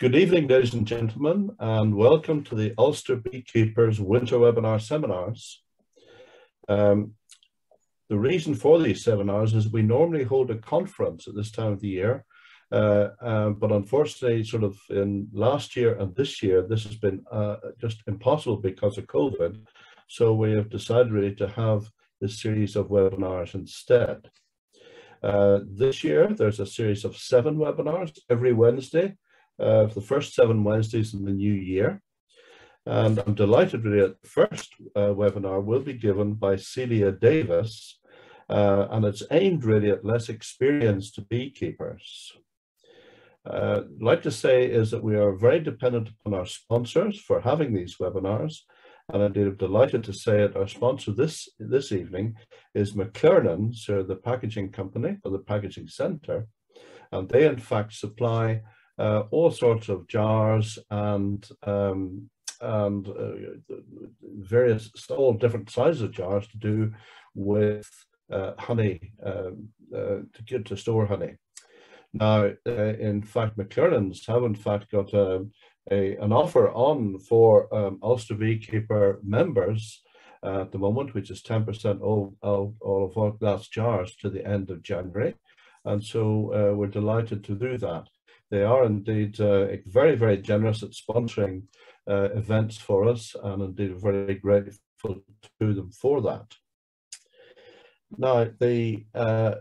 Good evening, ladies and gentlemen, and welcome to the Ulster Beekeepers Winter Webinar Seminars. Um, the reason for these seminars is we normally hold a conference at this time of the year, uh, um, but unfortunately, sort of in last year and this year, this has been uh, just impossible because of COVID. So we have decided really to have this series of webinars instead. Uh, this year, there's a series of seven webinars every Wednesday uh, for the first seven Wednesdays in the new year. And I'm delighted really that the first uh, webinar will be given by Celia Davies, uh, and it's aimed really at less experienced beekeepers. Uh, like to say is that we are very dependent upon our sponsors for having these webinars, and indeed I'm delighted to say that our sponsor this, this evening is McLernan, so the packaging company or the packaging center, and they in fact supply uh, all sorts of jars and um, and uh, various all different sizes of jars to do with uh, honey um, uh, to get to store honey. Now, uh, in fact, McLernan's have in fact got a, um, a an offer on for um, Ulster Beekeeper members at the moment, which is 10% all, all, all of our glass jars to the end of January. And so uh, we're delighted to do that. They are indeed uh, very, very generous at sponsoring uh, events for us and indeed very grateful to them for that. Now, the uh,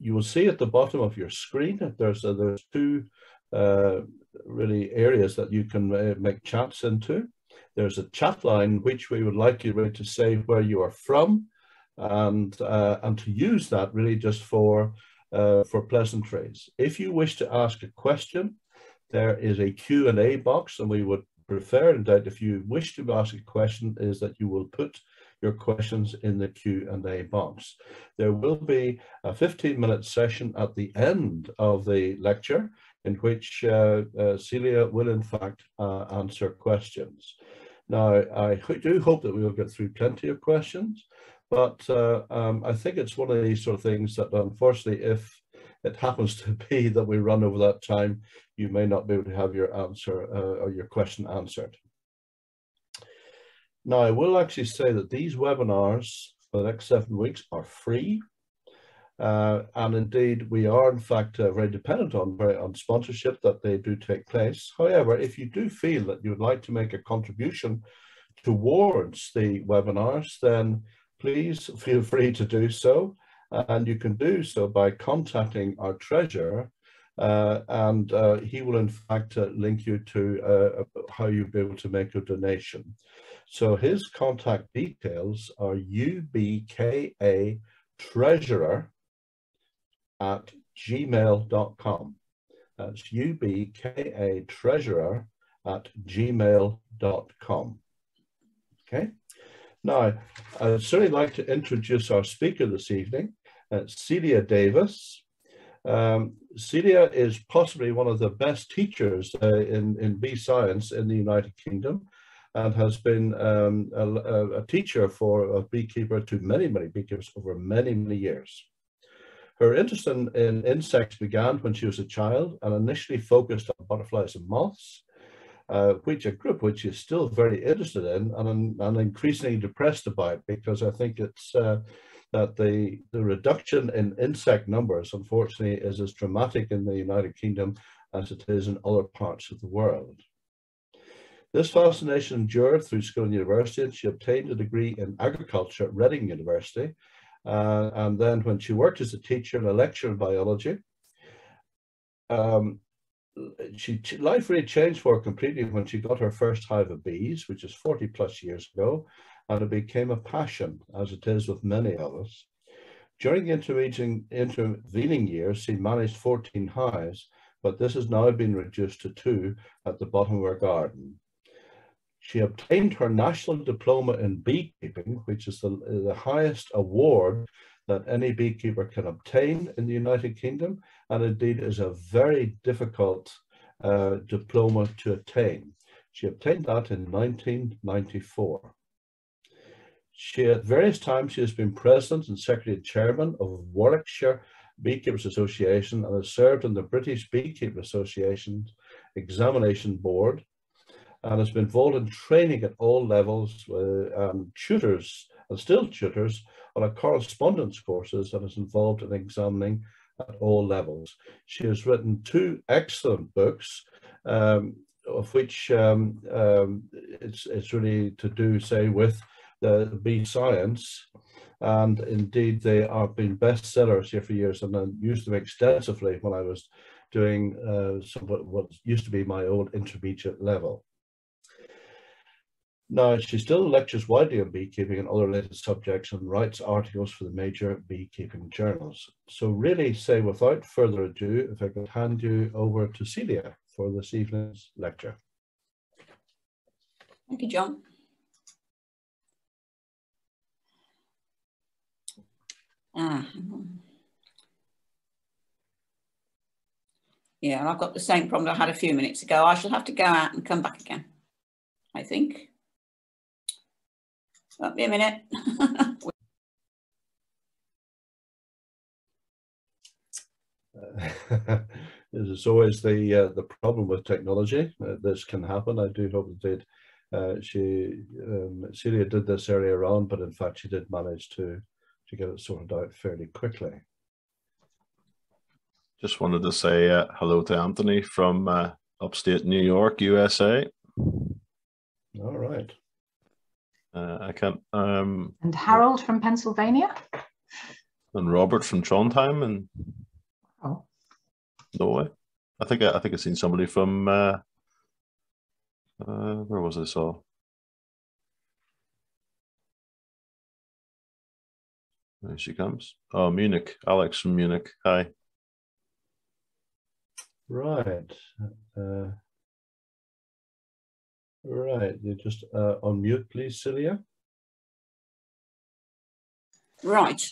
you will see at the bottom of your screen there's, uh, there's two uh, really areas that you can uh, make chats into. There's a chat line which we would like you to say where you are from and, and to use that really just for uh, for pleasantries. If you wish to ask a question, there is a Q&A box and we would prefer that if you wish to ask a question is that you will put your questions in the Q&A box. There will be a 15 minute session at the end of the lecture in which uh, uh, Celia will in fact uh, answer questions. Now, I do hope that we will get through plenty of questions. But uh, um, I think it's one of these sort of things that unfortunately, if it happens to be that we run over that time, you may not be able to have your answer uh, or your question answered. Now, I will actually say that these webinars for the next seven weeks are free. Uh, and indeed, we are in fact uh, very dependent on, on sponsorship that they do take place. However, if you do feel that you would like to make a contribution towards the webinars, then please feel free to do so. And you can do so by contacting our treasurer uh, and uh, he will in fact uh, link you to uh, how you'll be able to make a donation. So his contact details are ubka treasurer at gmail.com. That's ubka treasurer at gmail.com. Okay. Now, I'd certainly like to introduce our speaker this evening, uh, Celia Davies. Um, Celia is possibly one of the best teachers uh, in, in bee science in the United Kingdom and has been um, a, a, teacher for a beekeeper to many, many beekeepers over many, many years. Her interest in, in insects began when she was a child and initially focused on butterflies and moths uh, which a group which is still very interested in and, and increasingly depressed about because I think it's uh, that the, the reduction in insect numbers, unfortunately, is as dramatic in the United Kingdom as it is in other parts of the world. This fascination endured through school and university, and she obtained a degree in agriculture at Reading University. Uh, and then when she worked as a teacher and a lecturer in biology, um, she life really changed for her completely when she got her first hive of bees, which is 40 plus years ago, and it became a passion, as it is with many of us. During the intervening, intervening years, she managed 14 hives, but this has now been reduced to two at the bottom of her garden. She obtained her national diploma in beekeeping, which is the, the highest award that any beekeeper can obtain in the United Kingdom, and indeed is a very difficult uh, diploma to attain. She obtained that in 1994. She, at various times, she has been president and secretary chairman of Warwickshire Beekeepers Association and has served on the British Beekeeper Association Examination Board and has been involved in training at all levels uh, and tutors and still tutors on a correspondence courses and is involved in examining at all levels. She has written two excellent books, um, of which um, um, it's, it's really to do, say, with the bee science. And indeed, they have been bestsellers here for years, and I used them extensively when I was doing uh, what used to be my old intermediate level. Now, she still lectures widely on beekeeping and other related subjects and writes articles for the major beekeeping journals. So really say without further ado, if I could hand you over to Celia for this evening's lecture. Thank you, John. Ah. Yeah, I've got the same problem I had a few minutes ago. I shall have to go out and come back again, I think. Won't be a minute. this is always the uh, the problem with technology. Uh, this can happen. I do hope it did. Uh, she um, Celia did this earlier on, but in fact she did manage to to get it sorted out fairly quickly. Just wanted to say uh, hello to Anthony from uh, upstate New York, USA. All right. Uh, I can't. Um, and Harold from Pennsylvania. And Robert from Trondheim and oh, Norway. I think I, I think I've seen somebody from uh, uh, where was I saw. There she comes. Oh, Munich. Alex from Munich. Hi. Right. Uh, Right, you just uh, on mute, please, Celia. Right.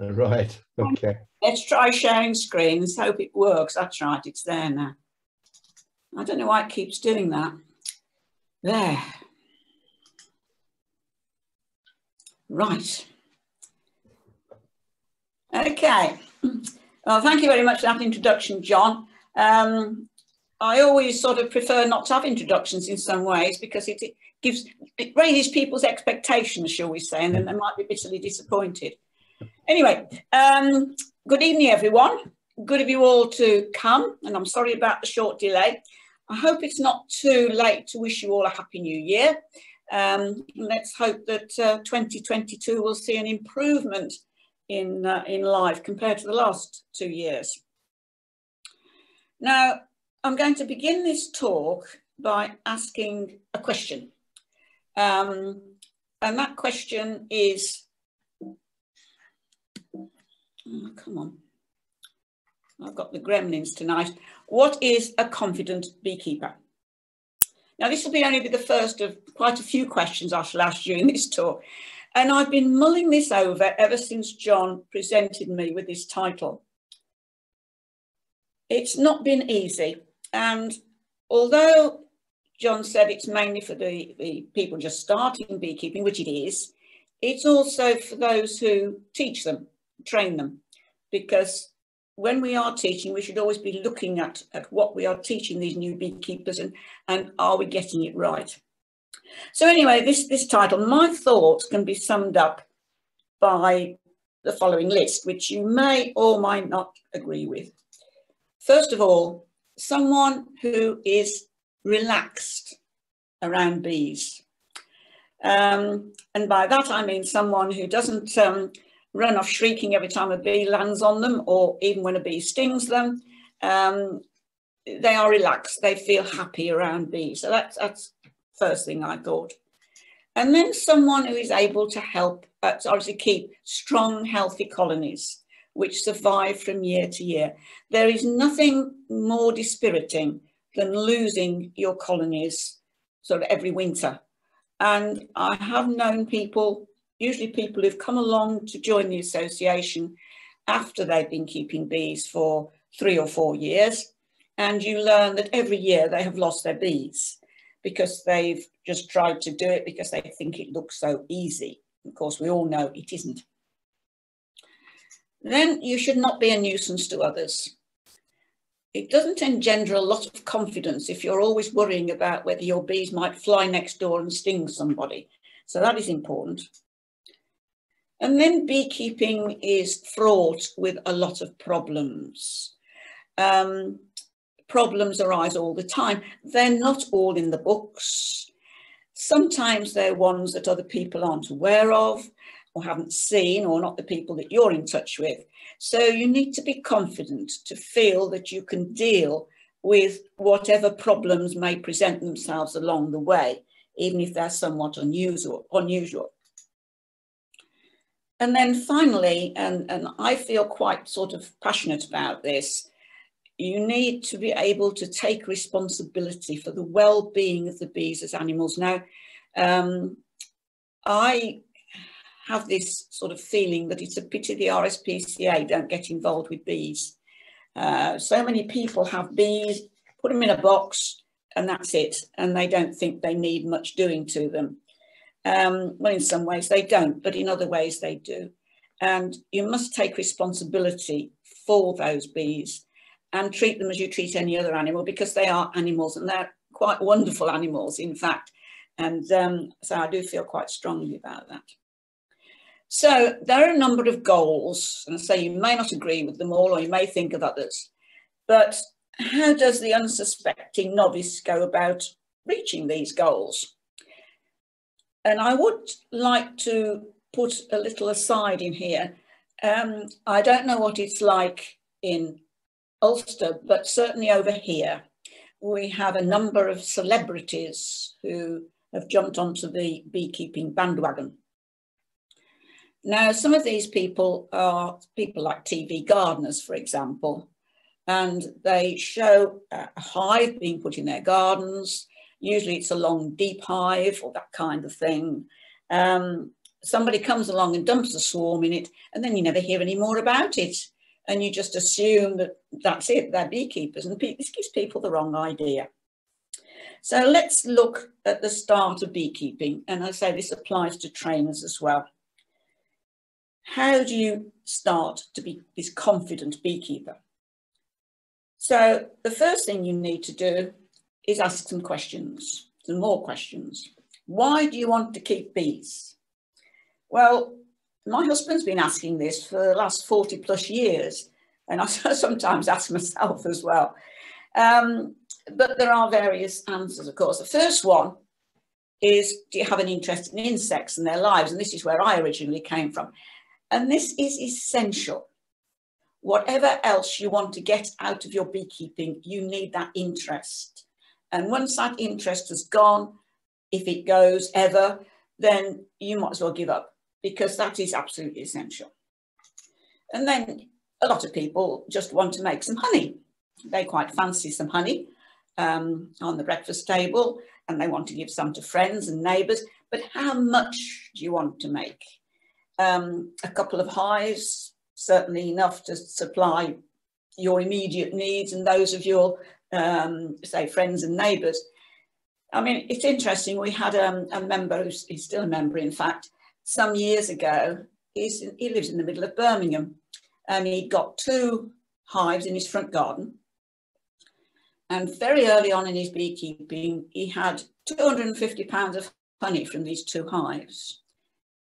Uh, right, okay. Let's try sharing screens. Hope it works. That's right, it's there now. I don't know why it keeps doing that. There. Right. Okay. Well, thank you very much for that introduction, John. Um, I always sort of prefer not to have introductions in some ways because it, it gives it raises people's expectations, shall we say, and then they might be bitterly disappointed. Anyway, um, good evening, everyone. Good of you all to come, and I'm sorry about the short delay. I hope it's not too late to wish you all a happy new year. Um, let's hope that uh, 2022 will see an improvement in uh, in life compared to the last two years. Now, I'm going to begin this talk by asking a question. Um, and that question is, oh, come on, I've got the gremlins tonight. What is a confident beekeeper? Now, this will be only the first of quite a few questions I shall ask during this talk. And I've been mulling this over ever since John presented me with this title. It's not been easy. And although John said it's mainly for the, the people just starting beekeeping, which it is, it's also for those who teach them, train them, because when we are teaching, we should always be looking at, at what we are teaching these new beekeepers and, and are we getting it right? So anyway, this, this title, my thoughts can be summed up by the following list, which you may or might not agree with. First of all, someone who is relaxed around bees. Um, and by that I mean someone who doesn't um, run off shrieking every time a bee lands on them or even when a bee stings them. Um, they are relaxed, they feel happy around bees. So that's, that's first thing I thought. And then someone who is able to help, uh, obviously keep strong, healthy colonies which survive from year to year. There is nothing more dispiriting than losing your colonies sort of every winter. And I have known people, usually people who've come along to join the association after they've been keeping bees for three or four years. And you learn that every year they have lost their bees because they've just tried to do it because they think it looks so easy. Of course, we all know it isn't then you should not be a nuisance to others. it doesn't engender a lot of confidence if you're always worrying about whether your bees might fly next door and sting somebody. So that is important. And then beekeeping is fraught with a lot of problems. Um, problems arise all the time. They're not all in the books. Sometimes they're ones that other people aren't aware of or haven't seen or not the people that you're in touch with. So you need to be confident to feel that you can deal with whatever problems may present themselves along the way, even if they're somewhat unusual. unusual. And then finally, and, and I feel quite sort of passionate about this, you need to be able to take responsibility for the well-being of the bees as animals. Now, um, I have this sort of feeling that it's a pity the RSPCA don't get involved with bees. Uh, so many people have bees, put them in a box, and that's it. And they don't think they need much doing to them. Um, well, in some ways they don't, but in other ways they do. And you must take responsibility for those bees and treat them as you treat any other animal because they are animals and they're quite wonderful animals, in fact. And um, so I do feel quite strongly about that. So there are a number of goals, and say you may not agree with them all, or you may think of others, but how does the unsuspecting novice go about reaching these goals? And I would like to put a little aside in here. Um, I don't know what it's like in Ulster, but certainly over here, we have a number of celebrities who have jumped onto the beekeeping bandwagon. Now, some of these people are people like TV gardeners, for example, and they show a hive being put in their gardens. Usually it's a long, deep hive or that kind of thing. Um, somebody comes along and dumps a swarm in it, and then you never hear any more about it. And you just assume that that's it, they're beekeepers. And this gives people the wrong idea. So let's look at the start of beekeeping. And I say this applies to trainers as well. How do you start to be this confident beekeeper? So the first thing you need to do is ask some questions, some more questions. Why do you want to keep bees? Well, my husband's been asking this for the last 40 plus years, and I sometimes ask myself as well. Um, but there are various answers, of course. The first one is do you have an interest in insects and their lives? And this is where I originally came from. And this is essential. Whatever else you want to get out of your beekeeping, you need that interest. And once that interest has gone, if it goes ever, then you might as well give up because that is absolutely essential. And then a lot of people just want to make some honey. They quite fancy some honey um, on the breakfast table and they want to give some to friends and neighbours. But how much do you want to make? Um, a couple of hives, certainly enough to supply your immediate needs and those of your, um, say, friends and neighbours. I mean, it's interesting. We had um, a member, who's he's still a member, in fact, some years ago. He's, he lives in the middle of Birmingham and he got two hives in his front garden. And very early on in his beekeeping, he had 250 pounds of honey from these two hives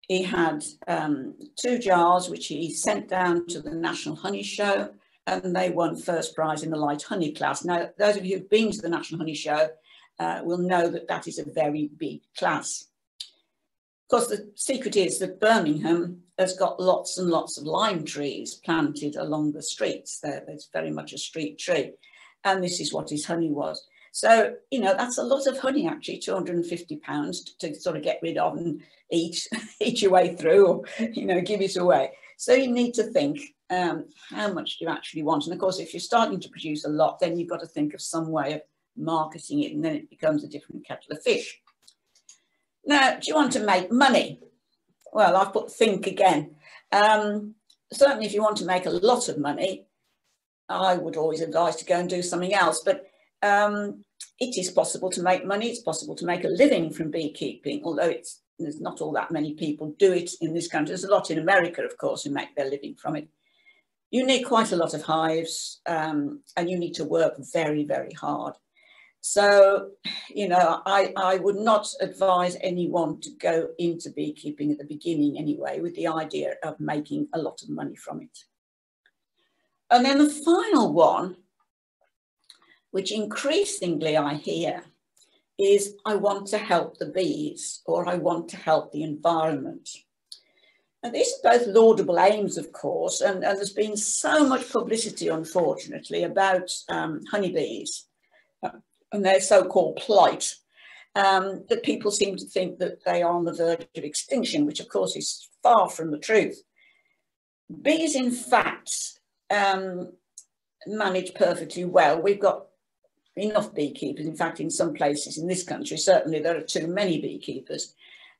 he had um, two jars which he sent down to the National Honey Show and they won first prize in the light honey class. Now, those of you who've been to the National Honey Show uh, will know that that is a very big class. Of course, the secret is that Birmingham has got lots and lots of lime trees planted along the streets. There, there's very much a street tree. And this is what his honey was. So, you know, that's a lot of honey, actually, 250 pounds to, to sort of get rid of and eat, eat your way through or, you know, give it away. So you need to think um, how much do you actually want? And of course, if you're starting to produce a lot, then you've got to think of some way of marketing it and then it becomes a different kettle of fish. Now, do you want to make money? Well, I've put think again. Um, certainly, if you want to make a lot of money, I would always advise to go and do something else. But um, it is possible to make money. It's possible to make a living from beekeeping, although it's there's not all that many people do it in this country. There's a lot in America, of course, who make their living from it. you need quite a lot of hives um, and you need to work very, very hard. So, you know, I, I would not advise anyone to go into beekeeping at the beginning anyway, with the idea of making a lot of money from it. And then the final one, which increasingly I hear, is I want to help the bees or I want to help the environment. And these are both laudable aims, of course, and, and there's been so much publicity, unfortunately, about um, honeybees and their so-called plight, um, that people seem to think that they are on the verge of extinction, which of course is far from the truth. Bees, in fact, um, manage perfectly well. We've got enough beekeepers. In fact, in some places in this country, certainly there are too many beekeepers.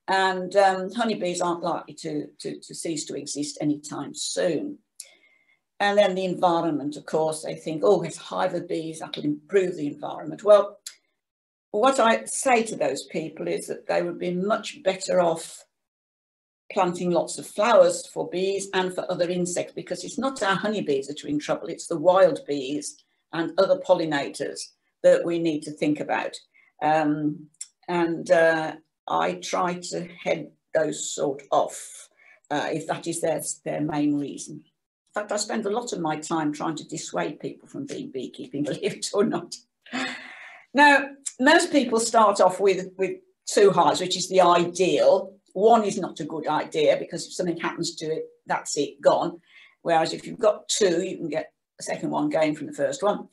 And um, honeybees aren't likely to, to, to cease to exist anytime soon. And then the environment, of course, they think, oh, it's hive of bees, that will improve the environment. Well, what I say to those people is that they would be much better off planting lots of flowers for bees and for other insects because it's not our honeybees that are in trouble, it's the wild bees and other pollinators that we need to think about. Um, and uh, I try to head those sort off uh, if that is their, their main reason. In fact, I spend a lot of my time trying to dissuade people from being beekeeping, believe it or not. Now, most people start off with, with two hives, which is the ideal. One is not a good idea because if something happens to it, that's it, gone. Whereas if you've got two, you can get a second one going from the first one.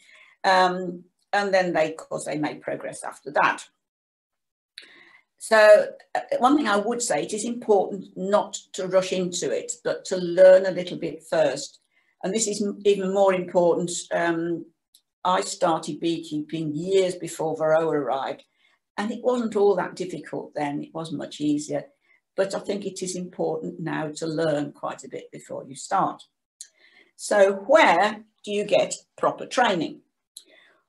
Um, and then they, of course, they make progress after that. So uh, one thing I would say, it is important not to rush into it, but to learn a little bit first. And this is even more important. Um, I started beekeeping years before Varroa arrived, and it wasn't all that difficult then. It was much easier. But I think it is important now to learn quite a bit before you start. So where do you get proper training?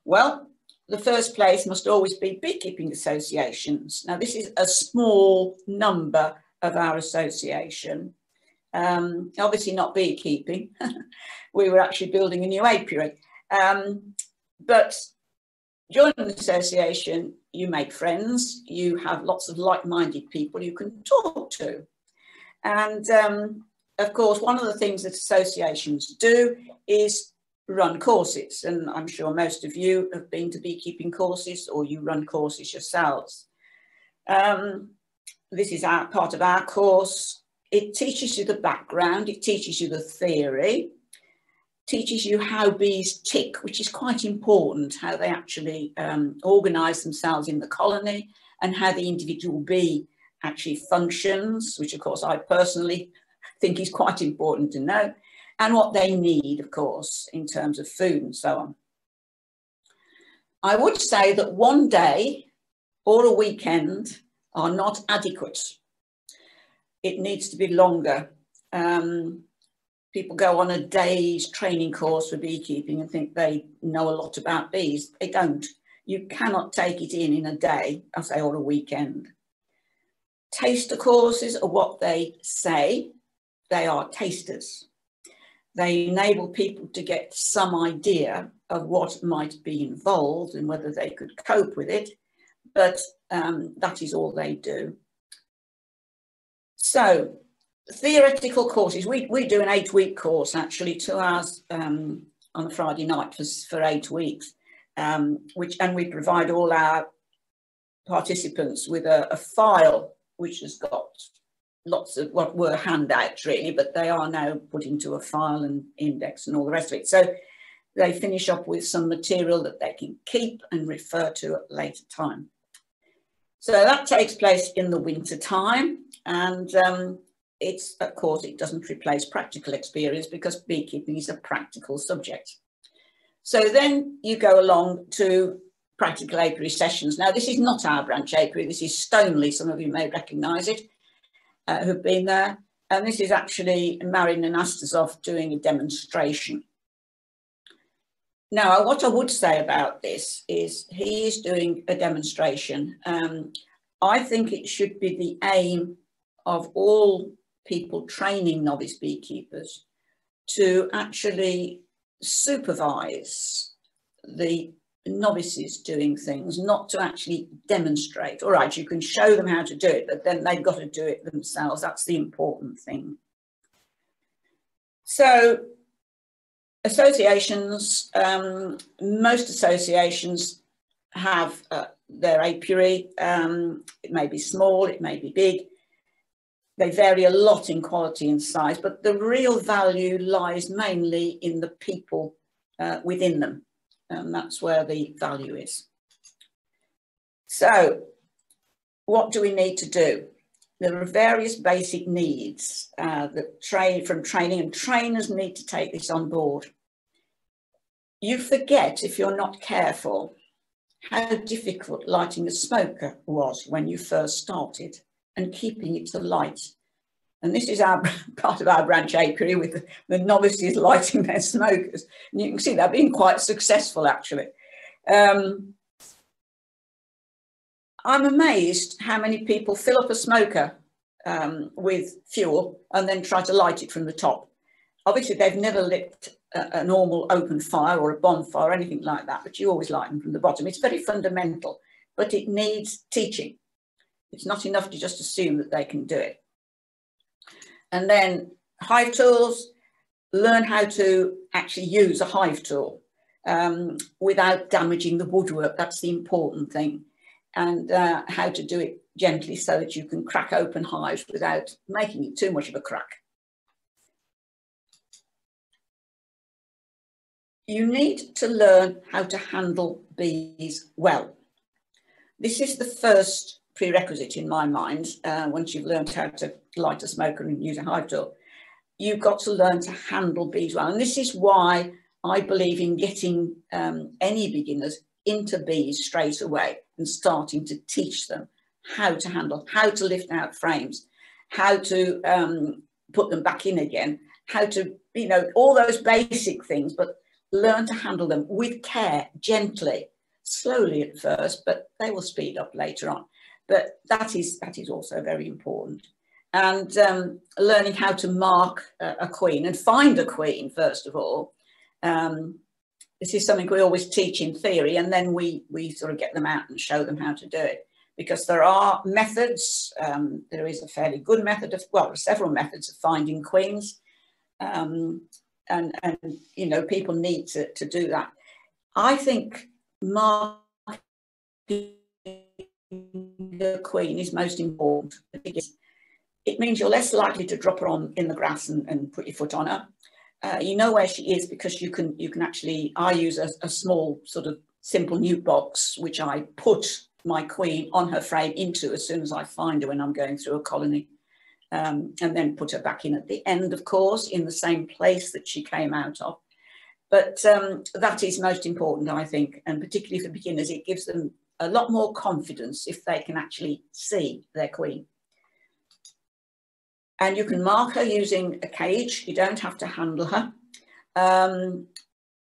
Well, the first place must always be beekeeping associations. Now, this is a small number of our association. Um, obviously not beekeeping. we were actually building a new apiary. Um, but joining the association, you make friends, you have lots of like-minded people you can talk to. And um, of course, one of the things that associations do is run courses. And I'm sure most of you have been to beekeeping courses or you run courses yourselves. Um, this is our, part of our course. It teaches you the background, it teaches you the theory, teaches you how bees tick, which is quite important, how they actually um, organise themselves in the colony and how the individual bee actually functions, which of course I personally think is quite important to know and what they need, of course, in terms of food and so on. I would say that one day or a weekend are not adequate. It needs to be longer. Um, people go on a day's training course for beekeeping and think they know a lot about bees. They don't. You cannot take it in in a day, I say, or a weekend. Taster courses are what they say. They are tasters. They enable people to get some idea of what might be involved and whether they could cope with it, but um, that is all they do. So theoretical courses, we, we do an eight week course actually, two hours um, on a Friday night for, for eight weeks, um, which and we provide all our participants with a, a file which has got lots of what were handouts really, but they are now put into a file and index and all the rest of it. So they finish up with some material that they can keep and refer to at later time. So that takes place in the winter time and um, it's, of course, it doesn't replace practical experience because beekeeping is a practical subject. So then you go along to practical apiary sessions. Now, this is not our branch apiary, this is Stoneleigh, some of you may recognise it uh, who've been there. And this is actually Marin Anastasov doing a demonstration. Now, what I would say about this is he is doing a demonstration. Um, I think it should be the aim of all people training novice beekeepers to actually supervise the novices doing things, not to actually demonstrate. All right, you can show them how to do it, but then they've got to do it themselves. That's the important thing. So associations, um, most associations have uh, their apiary. Um, it may be small, it may be big. They vary a lot in quality and size, but the real value lies mainly in the people uh, within them. And that's where the value is. So what do we need to do? There are various basic needs uh, that train from training and trainers need to take this on board. You forget if you're not careful how difficult lighting a smoker was when you first started and keeping it alight. And this is our part of our branch apiary with the, novices lighting their smokers. And you can see they're being quite successful actually. Um, I'm amazed how many people fill up a smoker um, with fuel and then try to light it from the top. Obviously, they've never lit a, a, normal open fire or a bonfire or anything like that, but you always light them from the bottom. It's very fundamental, but it needs teaching. It's not enough to just assume that they can do it. And then hive tools, learn how to actually use a hive tool um, without damaging the woodwork. That's the important thing. And uh, how to do it gently so that you can crack open hives without making it too much of a crack. You need to learn how to handle bees well. This is the first prerequisite in my mind, uh, once you've learned how to light a smoker and use a hive tool, you've got to learn to handle bees well. And this is why I believe in getting um, any beginners into bees straight away and starting to teach them how to handle, how to lift out frames, how to um, put them back in again, how to, you know, all those basic things, but learn to handle them with care, gently, slowly at first, but they will speed up later on. But that is, that is also very important. And um, learning how to mark a, a, queen and find a queen, first of all. Um, this is something we always teach in theory, and then we, we sort of get them out and show them how to do it. Because there are methods, um, there is a fairly good method of, well, several methods of finding queens. Um, and, and, you know, people need to, to do that. I think marking the queen is most important. It means you're less likely to drop her on in the grass and, and put your foot on her. Uh, you know where she is because you can you can actually I use a, a small sort of simple nuc box which I put my queen on her frame into as soon as I find her when I'm going through a colony. Um, and then put her back in at the end, of course, in the same place that she came out of. But um, that is most important, I think, and particularly for beginners, it gives them a lot more confidence if they can actually see their queen. And you can mark her using a cage. You don't have to handle her. Um,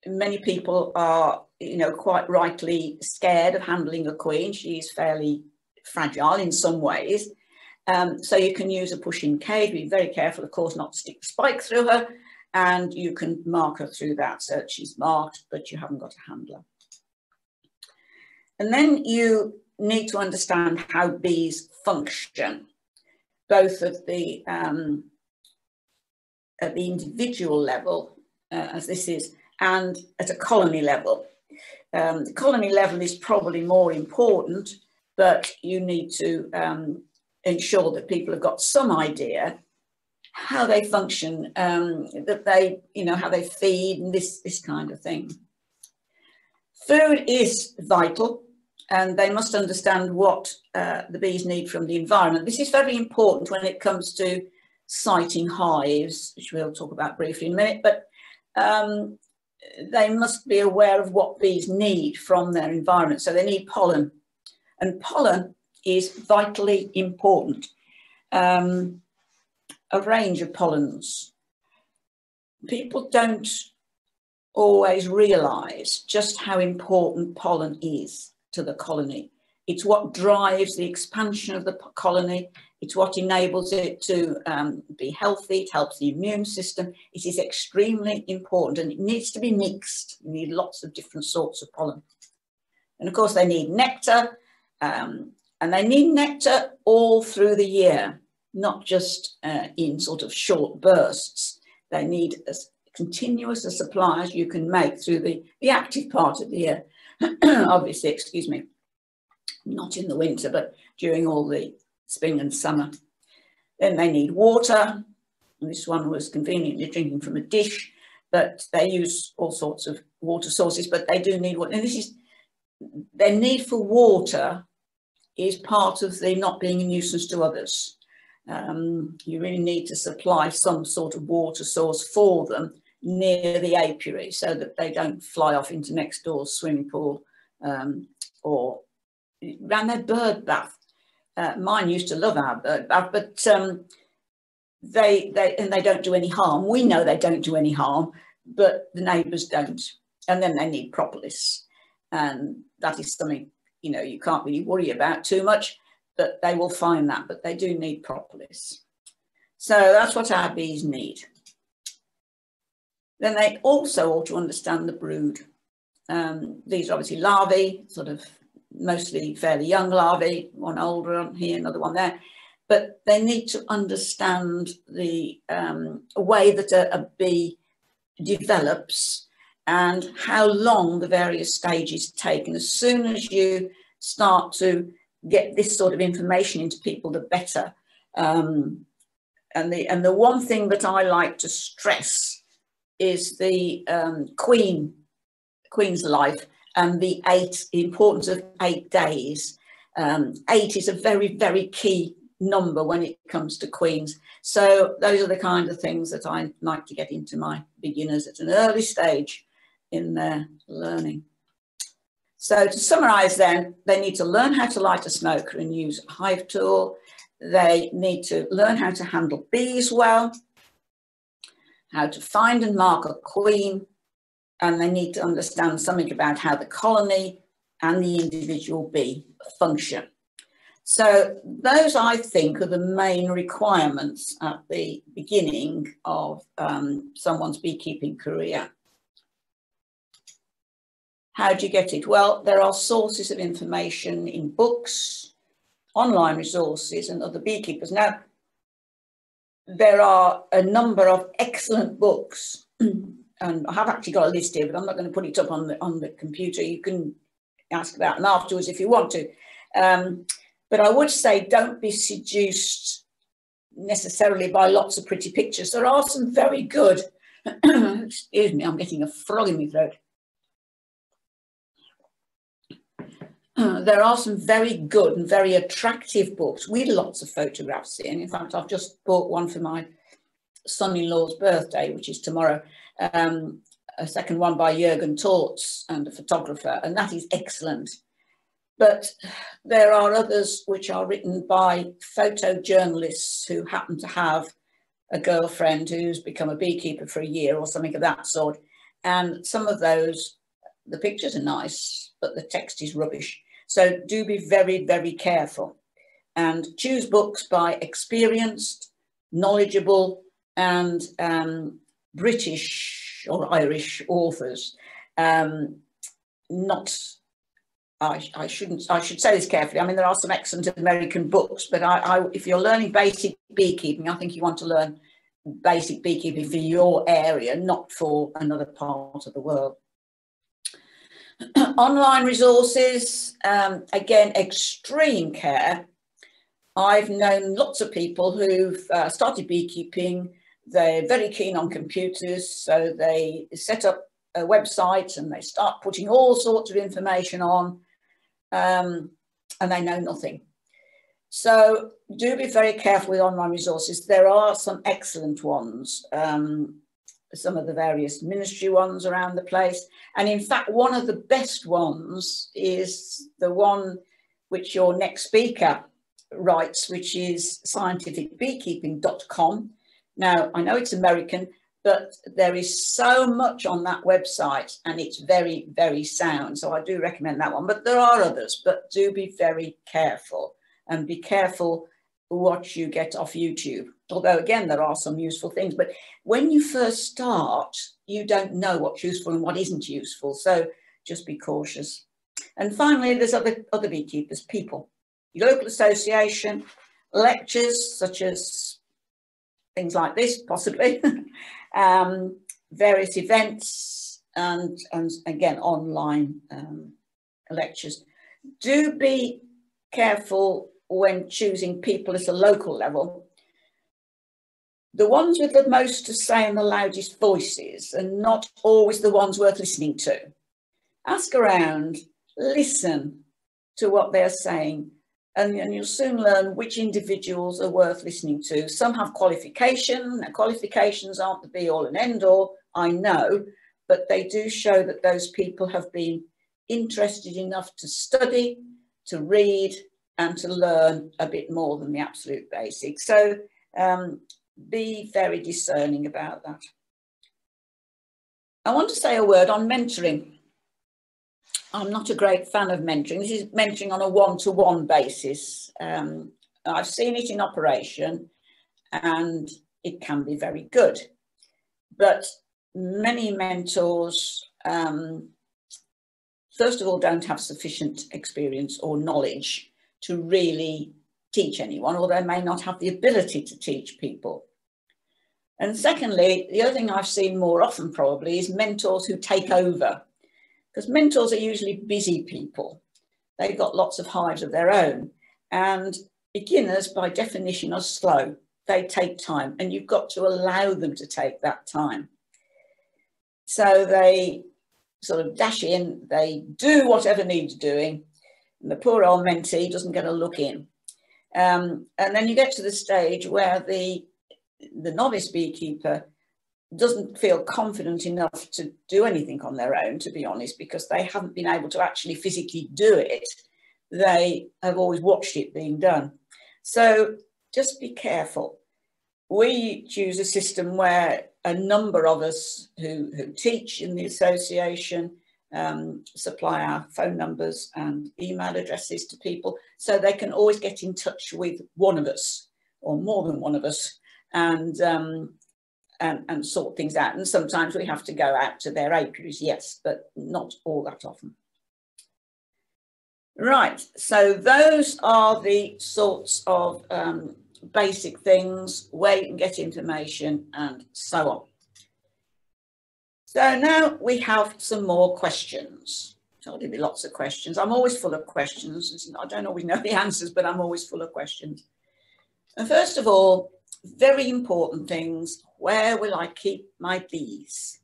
many people are, you know, quite rightly scared of handling a queen. She's fairly fragile in some ways. Um, so you can use a push-in cage. Be very careful, of course, not to stick the spike through her. And you can mark her through that so she's marked, but you haven't got a handler. And then you need to understand how bees function, both at the, um, at the individual level, uh, as this is, and at a colony level. Um, the colony level is probably more important, but you need to um, ensure that people have got some idea how they function, um, that they, you know, how they feed and this, this kind of thing. Food is vital and they must understand what uh, the bees need from the environment. This is very important when it comes to siting hives, which we'll talk about briefly in a minute, but um, they must be aware of what bees need from their environment. So they need pollen, and pollen is vitally important. Um, a range of pollens. People don't always realise just how important pollen is to the colony. It's what drives the expansion of the colony. It's what enables it to um, be healthy. It helps the immune system. It is extremely important and it needs to be mixed. You need lots of different sorts of pollen. And of course, they need nectar um, and they need nectar all through the year, not just uh, in sort of short bursts. They need as continuous a supply as you can make through the, the active part of the year. Obviously, excuse me, not in the winter, but during all the spring and summer. Then they need water. This one was conveniently drinking from a dish, but they use all sorts of water sources, but they do need water. And this is their need for water is part of the not being a nuisance to others. Um, you really need to supply some sort of water source for them near the apiary so that they don't fly off into next door's swimming pool um, or around their bird bath. Uh, mine used to love our bird bath, but um, they, they, and they don't do any harm. We know they don't do any harm, but the neighbours don't. And then they need propolis. And that is something, you know, you can't really worry about too much, but they will find that, but they do need propolis. So that's what our bees need. Then they also ought to understand the brood. Um, these are obviously larvae, sort of mostly fairly young larvae, one older on here, another one there. But they need to understand the um, way that a, a bee develops and how long the various stages take. And as soon as you start to get this sort of information into people, the better. Um, and the and the one thing that I like to stress is the um, queen queen's life and the eight the importance of eight days. Um, eight is a very very key number when it comes to queens. So those are the kind of things that I like to get into my beginners at an early stage in their learning. So to summarize then, they need to learn how to light a smoker and use a hive tool. They need to learn how to handle bees well, how to find and mark a queen, and they need to understand something about how the colony and the individual bee function. So those, I think, are the main requirements at the beginning of um, someone's beekeeping career. How do you get it? Well, there are sources of information in books, online resources and other beekeepers. Now, there are a number of excellent books and I have actually got a list here, but I'm not going to put it up on the, on the computer. You can ask about them afterwards if you want to. Um, but I would say don't be seduced necessarily by lots of pretty pictures. There are some very good, excuse me, I'm getting a frog in my throat. there are some very good and very attractive books with lots of photographs in. In fact, I've just bought one for my son-in-law's birthday, which is tomorrow. Um, a second one by Jürgen Tautz and a photographer, and that is excellent. But there are others which are written by photojournalists who happen to have a girlfriend who's become a beekeeper for a year or something of that sort. And some of those, the pictures are nice, but the text is rubbish. So do be very, very careful and choose books by experienced, knowledgeable, and um, British or Irish authors. Um, not, I, I shouldn't, I should say this carefully. I mean, there are some excellent American books, but I, I, if you're learning basic beekeeping, I think you want to learn basic beekeeping for your area, not for another part of the world. Online resources, um, again, extreme care. I've known lots of people who've uh, started beekeeping. They're very keen on computers, so they set up a website and they start putting all sorts of information on, um, and they know nothing. So do be very careful with online resources. There are some excellent ones. Um, some of the various ministry ones around the place. And in fact, one of the best ones is the one which your next speaker writes, which is scientificbeekeeping.com. Now, I know it's American, but there is so much on that website and it's very, very sound. So I do recommend that one, but there are others, but do be very careful and be careful what you get off YouTube. Although again, there are some useful things, but when you first start, you don't know what's useful and what isn't useful. So just be cautious. And finally, there's other, other beekeepers, people, your local association, lectures such as things like this, possibly, um, various events, and, and again, online um, lectures. Do be careful when choosing people at a local level. The ones with the most to say and the loudest voices are not always the ones worth listening to. Ask around, listen to what they're saying, and, and you'll soon learn which individuals are worth listening to. Some have qualification. Now, qualifications aren't the be all and end all, I know, but they do show that those people have been interested enough to study, to read, and to learn a bit more than the absolute basics. So um, be very discerning about that. I want to say a word on mentoring. I'm not a great fan of mentoring. This is mentoring on a one-to-one basis. Um, I've seen it in operation and it can be very good. But many mentors, um, first of all, don't have sufficient experience or knowledge to really teach anyone, or they may not have the ability to teach people. And secondly, the other thing I've seen more often probably is mentors who take over because mentors are usually busy people. They've got lots of hives of their own. And beginners, by definition, are slow. They take time, and you've got to allow them to take that time. So they sort of dash in, they do whatever needs doing, the poor old mentee doesn't get a look in. Um, and then you get to the stage where the, the novice beekeeper doesn't feel confident enough to do anything on their own, to be honest, because they haven't been able to actually physically do it. They have always watched it being done. So just be careful. We choose a system where a number of us who, who teach in the association um, supply our phone numbers and email addresses to people so they can always get in touch with one of us or more than one of us and um, and, and sort things out. And sometimes we have to go out to their apiaries, yes, but not all that often. Right, so those are the sorts of um, basic things where you can get information and so on. So now we have some more questions. Told you be lots of questions. I'm always full of questions. I don't always know the answers, but I'm always full of questions. And first of all, very important things. Where will I keep my bees?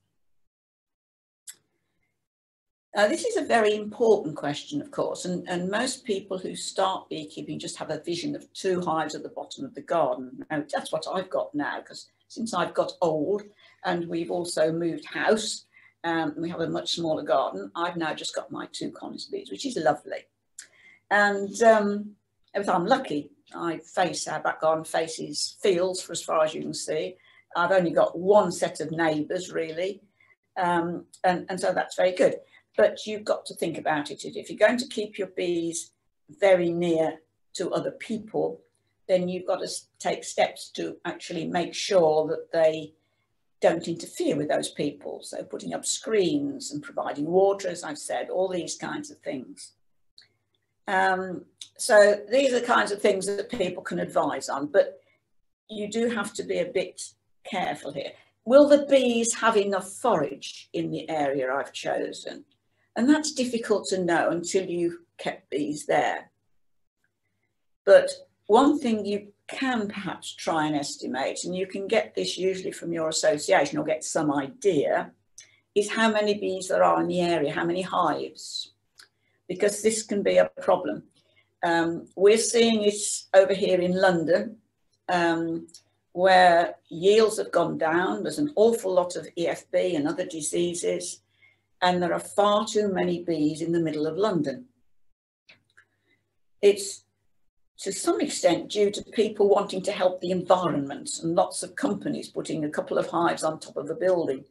Now, this is a very important question, of course, and, and most people who start beekeeping just have a vision of two hives at the bottom of the garden. Now, that's what I've got now, because since I've got old and we've also moved house, um, we have a much smaller garden, I've now just got my two Collins bees, which is lovely. And um, if I'm lucky, I face our back garden faces fields for as far as you can see. I've only got one set of neighbours really, um, and, and so that's very good. But you've got to think about it. If you're going to keep your bees very near to other people, then you've got to take steps to actually make sure that they don't interfere with those people. So putting up screens and providing water, as I've said, all these kinds of things. Um, so these are the kinds of things that people can advise on, but you do have to be a bit careful here. Will the bees have enough forage in the area I've chosen? And that's difficult to know until you've kept bees there. But one thing you can perhaps try and estimate, and you can get this usually from your association or get some idea, is how many bees there are in the area, how many hives, because this can be a problem. Um, we're seeing it over here in London, um, where yields have gone down. There's an awful lot of EFB and other diseases, and there are far too many bees in the middle of London. It's to some extent due to people wanting to help the environment and lots of companies putting a couple of hives on top of a building.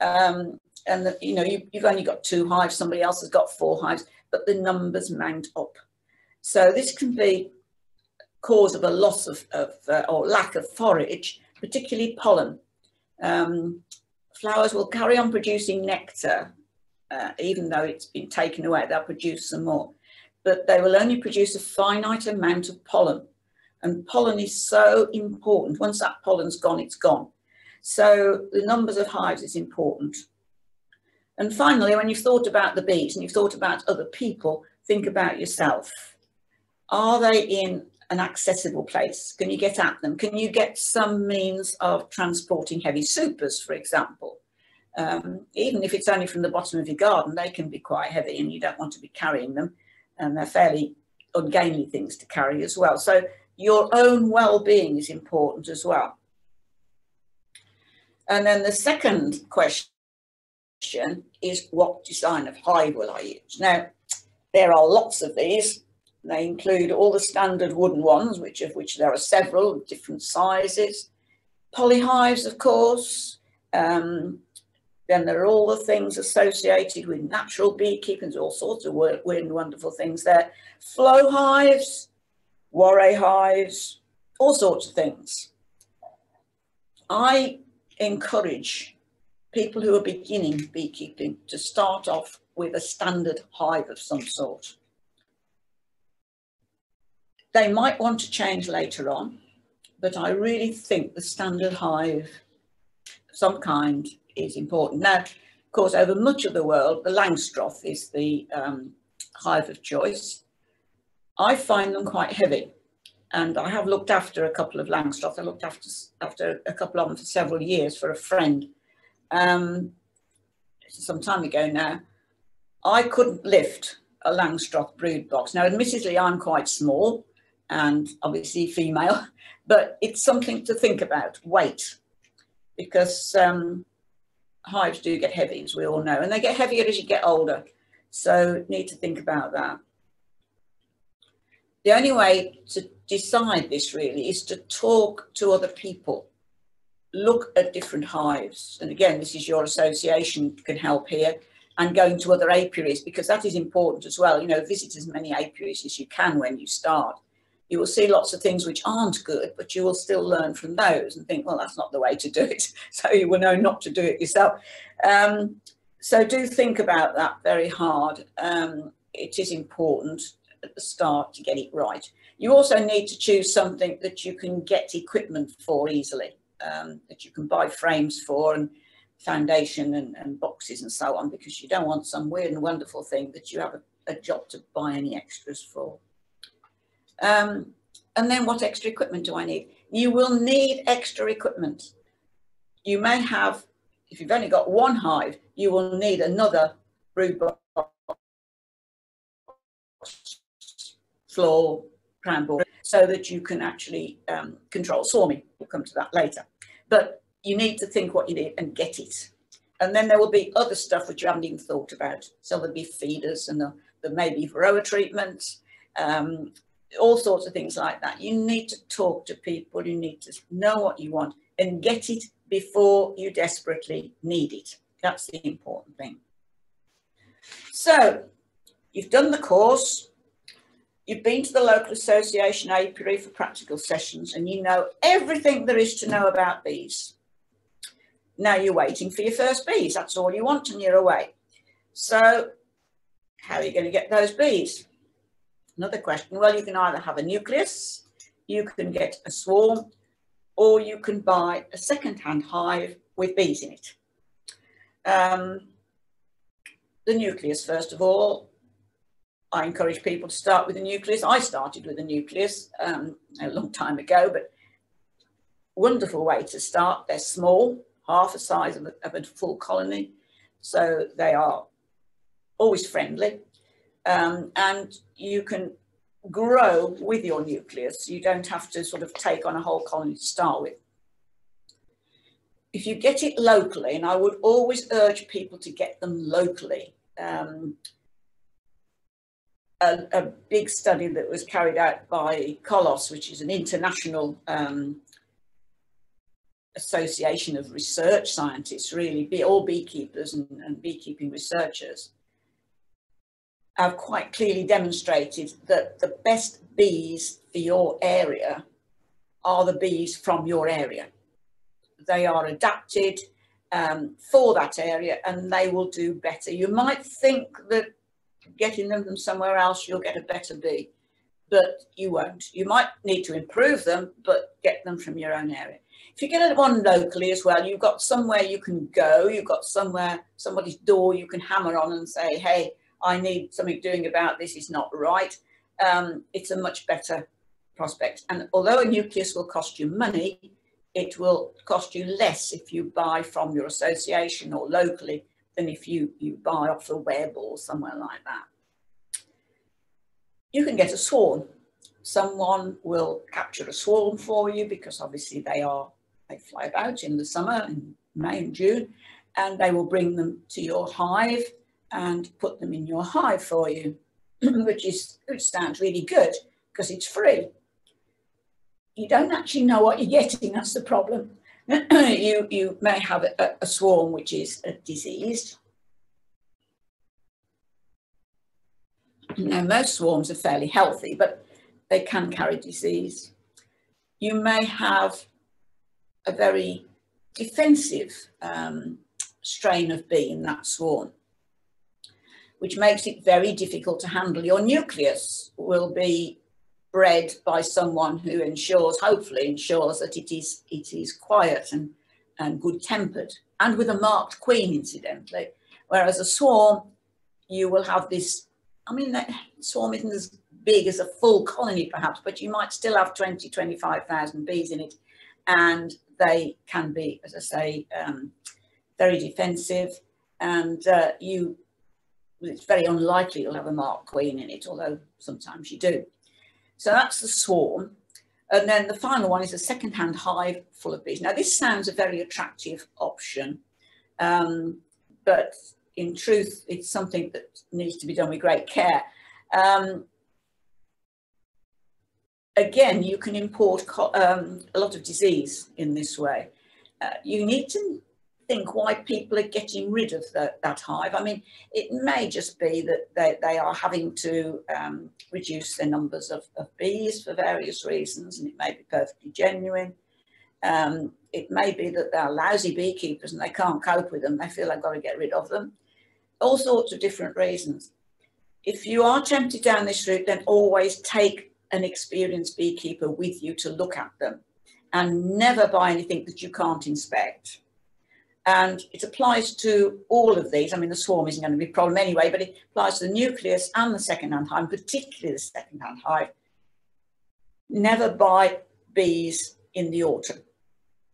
Um, and the, you know you, have only got two hives, somebody else has got four hives, but the numbers mount up. So this can be cause of a loss of, of uh, or lack of forage, particularly pollen. Um, flowers will carry on producing nectar, uh, even though it's been taken away, they'll produce some more but they will only produce a finite amount of pollen. And pollen is so important. Once that pollen's gone, it's gone. So the numbers of hives is important. And finally, when you've thought about the bees and you've thought about other people, think about yourself. Are they in an accessible place? Can you get at them? Can you get some means of transporting heavy supers, for example? Um, even if it's only from the bottom of your garden, they can be quite heavy and you don't want to be carrying them and they're fairly ungainly things to carry as well. So your own well-being is important as well. And then the second question is what design of hive will I use? Now, there are lots of these. They include all the standard wooden ones, which of which there are several different sizes. Polyhives, of course, um, then there are all the things associated with natural beekeeping, all sorts of weird, wonderful things there. Flow hives, Warré hives, all sorts of things. I encourage people who are beginning beekeeping to start off with a standard hive of some sort. They might want to change later on, but I really think the standard hive some kind is important. Now, of course, over much of the world, the Langstroth is the um, hive of choice. I find them quite heavy, and I have looked after a couple of Langstroth. I looked after after a couple of them for several years for a friend. Um, some time ago now, I couldn't lift a Langstroth brood box. Now, admittedly, I'm quite small and obviously female, but it's something to think about, weight, because um, hives do get heavy, as we all know, and they get heavier as you get older. So need to think about that. The only way to decide this really is to talk to other people. Look at different hives. And again, this is your association can help here and going to other apiaries because that is important as well. You know, visit as many apiaries as you can when you start you will see lots of things which aren't good, but you will still learn from those and think, well, that's not the way to do it. So you will know not to do it yourself. Um, so do think about that very hard. Um, it is important at the start to get it right. You also need to choose something that you can get equipment for easily, um, that you can buy frames for and foundation and, and, boxes and so on, because you don't want some weird and wonderful thing that you have a, a job to buy any extras for. Um, and then what extra equipment do I need? You will need extra equipment. You may have, if you've only got one hive, you will need another brood box, floor, crown board, so that you can actually um, control swarming. We'll come to that later. But you need to think what you need and get it. And then there will be other stuff which you haven't even thought about. So there'll be feeders and there, may be varroa treatments. Um, all sorts of things like that. You need to talk to people, you need to know what you want and get it before you desperately need it. That's the important thing. So you've done the course, you've been to the local association apiary for practical sessions and you know everything there is to know about bees. Now you're waiting for your first bees. That's all you want and you're away. So how are you going to get those bees? Another question, well, you can either have a nucleus, you can get a swarm, or you can buy a second-hand hive with bees in it. Um, the nucleus, first of all, I encourage people to start with a nucleus. I started with a nucleus um, a long time ago, but wonderful way to start. They're small, half the size of a, of a full colony, so they are always friendly. Um, and you can grow with your nucleus. You don't have to sort of take on a whole colony to start with. If you get it locally, and I would always urge people to get them locally, um, a, a, big study that was carried out by COLOSS, which is an international um, association of research scientists, really, be all beekeepers and, and beekeeping researchers, have quite clearly demonstrated that the best bees for your area are the bees from your area. They are adapted um, for that area and they will do better. You might think that getting them from somewhere else, you'll get a better bee, but you won't. You might need to improve them, but get them from your own area. If you get one locally as well, you've got somewhere you can go, you've got somewhere, somebody's door you can hammer on and say, hey, I need something doing about this is not right. Um, it's a much better prospect. And although a nucleus will cost you money, it will cost you less if you buy from your association or locally than if you, you buy off the web or somewhere like that. You can get a swarm. Someone will capture a swarm for you because obviously they are they fly about in the summer in May and June and they will bring them to your hive and put them in your hive for you, which is which sounds really good because it's free. You don't actually know what you're getting, that's the problem. you, you may have a, a swarm which is a diseased. Now, most swarms are fairly healthy, but they can carry disease. You may have a very defensive um, strain of bee in that swarm, which makes it very difficult to handle. Your nucleus will be bred by someone who ensures, hopefully ensures that it is, it is quiet and, and good tempered and with a marked queen incidentally. Whereas a swarm, you will have this, I mean, that swarm isn't as big as a full colony perhaps, but you might still have 20, 25,000 bees in it. And they can be, as I say, um, very defensive and uh, you, it's very unlikely you'll have a marked queen in it, although sometimes you do. So that's the swarm. And then the final one is a second-hand hive full of bees. Now this sounds a very attractive option, um, but in truth, it's something that needs to be done with great care. Um, again, you can import um, a lot of disease in this way. Uh, you need to think why people are getting rid of the, that hive. I mean, it may just be that they, they are having to um, reduce their numbers of, of, bees for various reasons, and it may be perfectly genuine. Um, it may be that they're lousy beekeepers and they can't cope with them. They feel they've got to get rid of them. All sorts of different reasons. If you are tempted down this route, then always take an experienced beekeeper with you to look at them and never buy anything that you can't inspect. And it applies to all of these. I mean, the swarm isn't going to be a problem anyway, but it applies to the nucleus and the second-hand hive, particularly the second-hand hive. Never buy bees in the autumn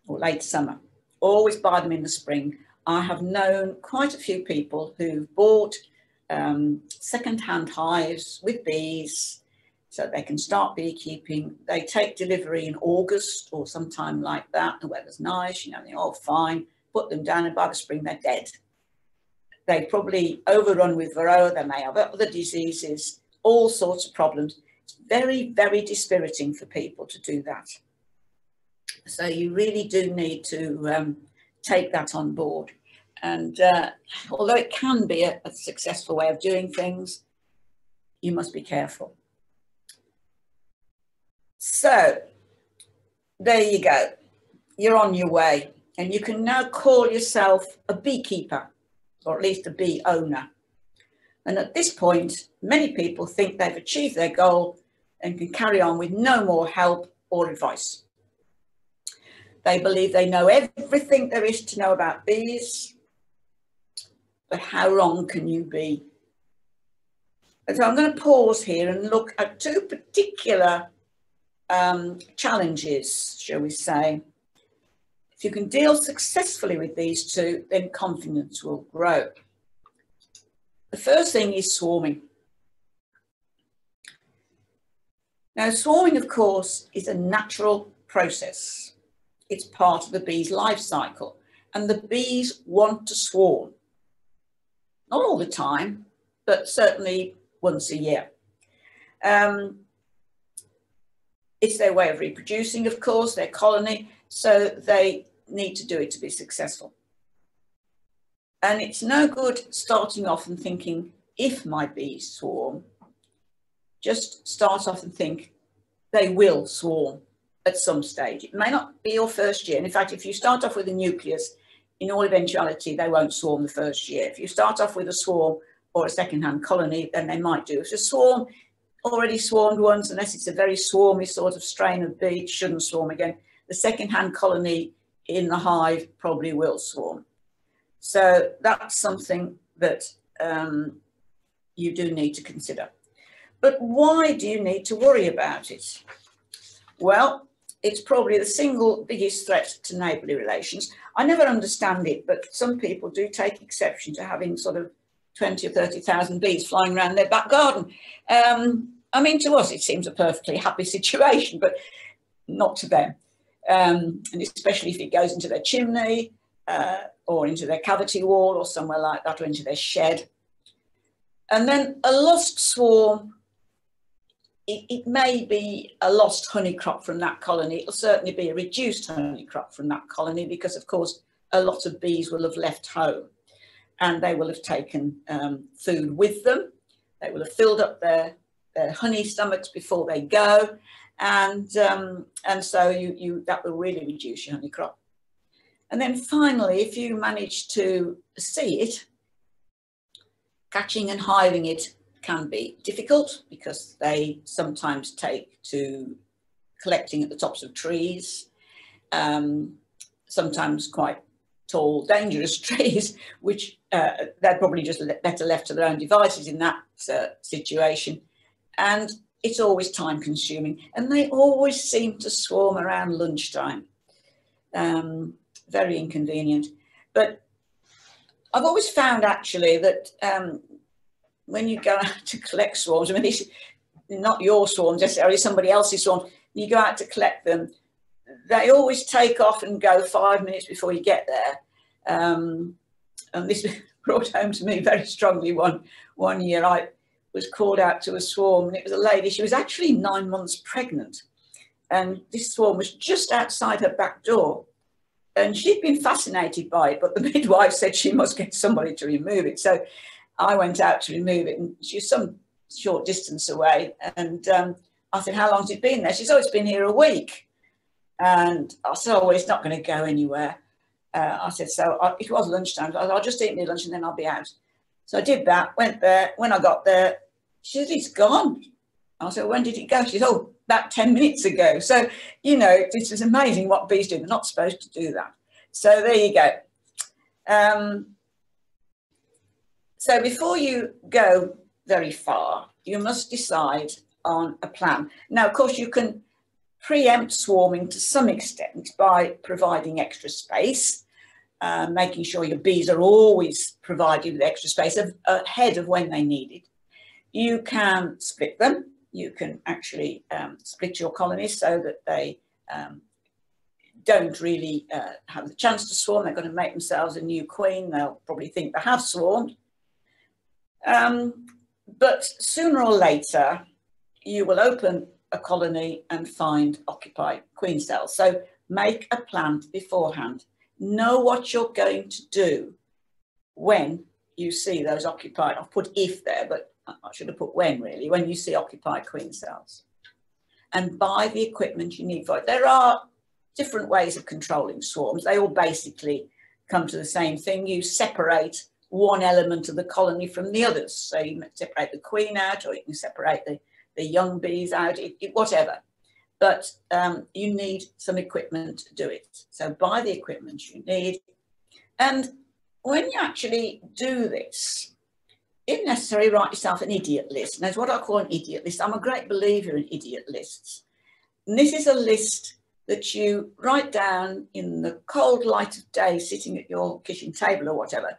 or late summer. Always buy them in the spring. I have known quite a few people who've bought um, second-hand hives with bees so they can start beekeeping. They take delivery in August or sometime like that. The weather's nice, you know, they're all fine put them down and by the spring they're dead. They probably overrun with varroa, they may have other diseases, all sorts of problems. It's very, very dispiriting for people to do that. So you really do need to um, take that on board. And uh, although it can be a, a successful way of doing things, you must be careful. So there you go. You're on your way and you can now call yourself a beekeeper or at least a bee owner. And at this point, many people think they've achieved their goal and can carry on with no more help or advice. They believe they know everything there is to know about bees, but how wrong can you be? And so I'm going to pause here and look at two particular um, challenges, shall we say, if you can deal successfully with these two, then confidence will grow. The first thing is swarming. Now, swarming, of course, is a natural process. It's part of the bee's life cycle, and the bees want to swarm. Not all the time, but certainly once a year. Um, it's their way of reproducing, of course, their colony, so they need to do it to be successful. And it's no good starting off and thinking, if my bees swarm, just start off and think, they will swarm at some stage. It may not be your first year. And in fact, if you start off with a nucleus, in all eventuality, they won't swarm the first year. If you start off with a swarm or a second-hand colony, then they might do. If a swarm already swarmed once, unless it's a very swarmy sort of strain of bee, it shouldn't swarm again. The second-hand colony in the hive probably will swarm. So that's something that um, you do need to consider. But why do you need to worry about it? Well, it's probably the single biggest threat to neighbourly relations. I never understand it, but some people do take exception to having sort of 20 or 30,000 bees flying around their back garden. Um, I mean, to us, it seems a perfectly happy situation, but not to them. Um, and especially if it goes into their chimney uh, or into their cavity wall or somewhere like that, or into their shed. And then a lost swarm, it, it may be a lost honey crop from that colony. It'll certainly be a reduced honey crop from that colony because, of course, a lot of bees will have left home and they will have taken um, food with them. They will have filled up their, their honey stomachs before they go. And, um, and so you, you, that will really reduce your honey crop. And then finally, if you manage to see it, catching and hiving it can be difficult because they sometimes take to collecting at the tops of trees, um, sometimes quite tall, dangerous trees, which uh, they're probably just better left to their own devices in that uh, situation. And it's always time consuming. And they always seem to swarm around lunchtime. Um, very inconvenient. But I've always found actually that um, when you go out to collect swarms, I mean, not your swarms necessarily, somebody else's swarms, you go out to collect them, they always take off and go five minutes before you get there. Um, and this brought home to me very strongly one, one year. I was called out to a swarm and it was a lady, she was actually nine months pregnant. And this swarm was just outside her back door. And she'd been fascinated by it, but the midwife said she must get somebody to remove it. So I went out to remove it, and she's some short distance away. And um, I said, How long's it been there? She said, Oh, been here a week. And I said, Oh, well, it's not going to go anywhere. Uh, I said, So I, it was lunchtime. I'll just eat my lunch and then I'll be out. So I did that, went there. When I got there, she said, It's gone. I said, When did it go? She said, Oh, about 10 minutes ago. So, you know, this is amazing what bees do. They're not supposed to do that. So there you go. Um, so before you go very far, you must decide on a plan. Now, of course, you can preempt swarming to some extent by providing extra space, uh, making sure your bees are always provided with extra space ahead of when they need it. You can split them. You can actually um, split your colonies so that they um, don't really uh, have the chance to swarm. They're going to make themselves a new queen. They'll probably think they have swarmed. Um, but sooner or later, you will open a colony and find occupied queen cells. So make a plan beforehand. Know what you're going to do when you see those occupied. I've put if there, but I should have put when really, when you see occupied queen cells. And buy the equipment you need for it. There are different ways of controlling swarms. They all basically come to the same thing. You separate one element of the colony from the others. So you separate the queen out, or you can separate the, the young bees out, it, it, whatever. But um, you need some equipment to do it. So buy the equipment you need. And when you actually do this, if necessary, write yourself an idiot list. And that's what I call an idiot list. I'm a great believer in idiot lists. And this is a list that you write down in the cold light of day, sitting at your kitchen table or whatever,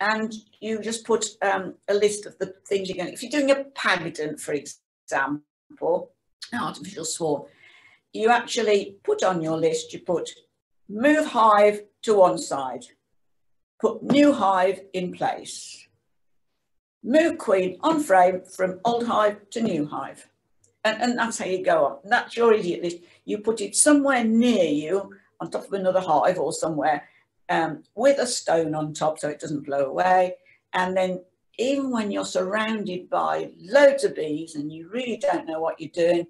and you just put um, a list of the things you're going to, if you're doing a Pagden, for example, artificial swarm, you actually put on your list, you put move hive to one side, put new hive in place, move queen on frame from old hive to new hive. And, and that's how you go on. That's your idiot list. You put it somewhere near you on top of another hive or somewhere um, with a stone on top so it doesn't blow away. And then even when you're surrounded by loads of bees and you really don't know what you're doing,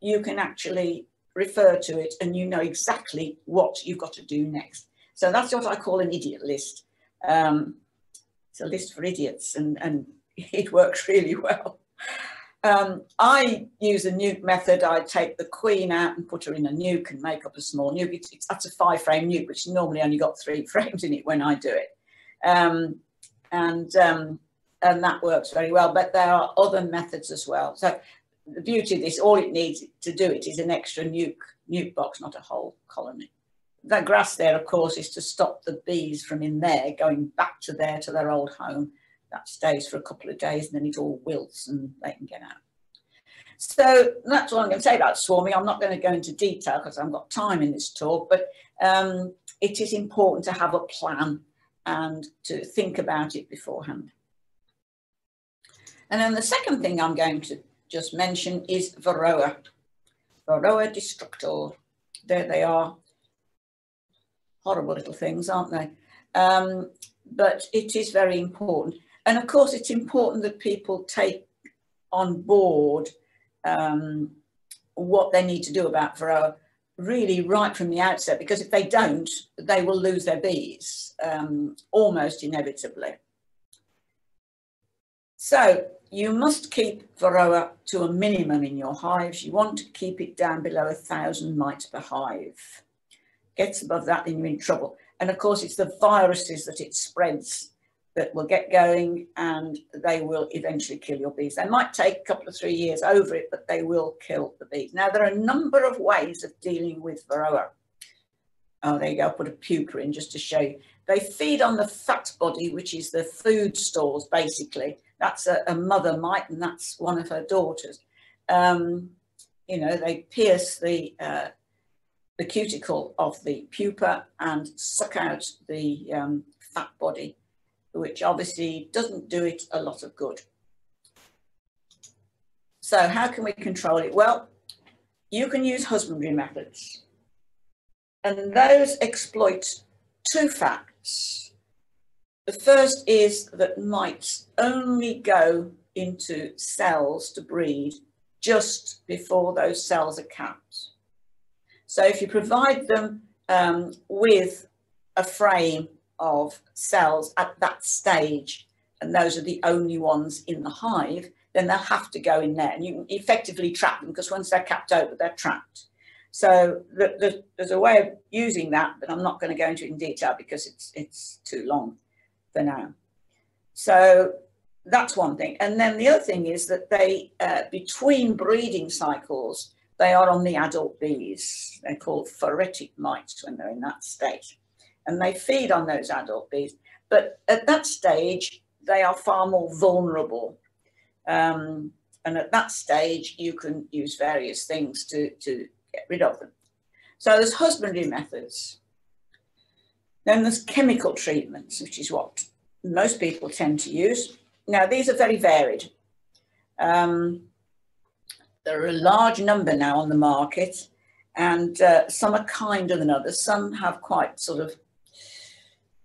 you can actually refer to it and you know exactly what you've got to do next. So that's what I call an idiot list. Um, it's a list for idiots and, and it works really well. Um, I use a nuc method. I take the queen out and put her in a nuc and make up a small nuc. It's, it's that's a five frame nuc, which normally only got three frames in it when I do it. Um, and, um, and that works very well, but there are other methods as well. So the beauty of this, all it needs to do it is an extra nuc, nuc box, not a whole colony. That grass there, of course, is to stop the bees from in there going back to there to their old home that stays for a couple of days and then it all wilts and they can get out. So that's all I'm going to say about swarming. I'm not going to go into detail because I haven't got time in this talk, but um, it is important to have a plan and to think about it beforehand. And then the second thing I'm going to just mention is Varroa. Varroa destructor. There they are. Horrible little things, aren't they? Um, but it is very important. And of course, it's important that people take on board um, what they need to do about Varroa really right from the outset, because if they don't, they will lose their bees um, almost inevitably. So you must keep Varroa to a minimum in your hives. You want to keep it down below a thousand mites per hive. Gets above that, then you're in trouble. And of course, it's the viruses that it spreads that will get going and they will eventually kill your bees. They might take a couple of three years over it, but they will kill the bees. Now, there are a number of ways of dealing with Varroa. Oh, there you go, I'll put a pupa in just to show you. They feed on the fat body, which is the food stores, basically. That's a, a mother mite, and that's one of her daughters. Um, you know, they pierce the uh, the cuticle of the pupa and suck out the um, fat body which obviously doesn't do it a lot of good. So how can we control it? Well, you can use husbandry methods. And those exploit two facts. The first is that mites only go into cells to breed just before those cells are capped. So if you provide them um, with a frame of cells at that stage, and those are the only ones in the hive, then they'll have to go in there. And you effectively trap them because once they're capped over, they're trapped. So the, the, there's a way of using that, but I'm not going to go into it in detail because it's, it's too long for now. So that's one thing. And then the other thing is that they, uh, between breeding cycles, they are on the adult bees. They're called phoretic mites when they're in that state and they feed on those adult bees. But at that stage, they are far more vulnerable. Um, and at that stage, you can use various things to, to get rid of them. So there's husbandry methods. Then there's chemical treatments, which is what most people tend to use. Now, these are very varied. Um, there are a large number now on the market, and uh, some are kinder than others. Some have quite sort of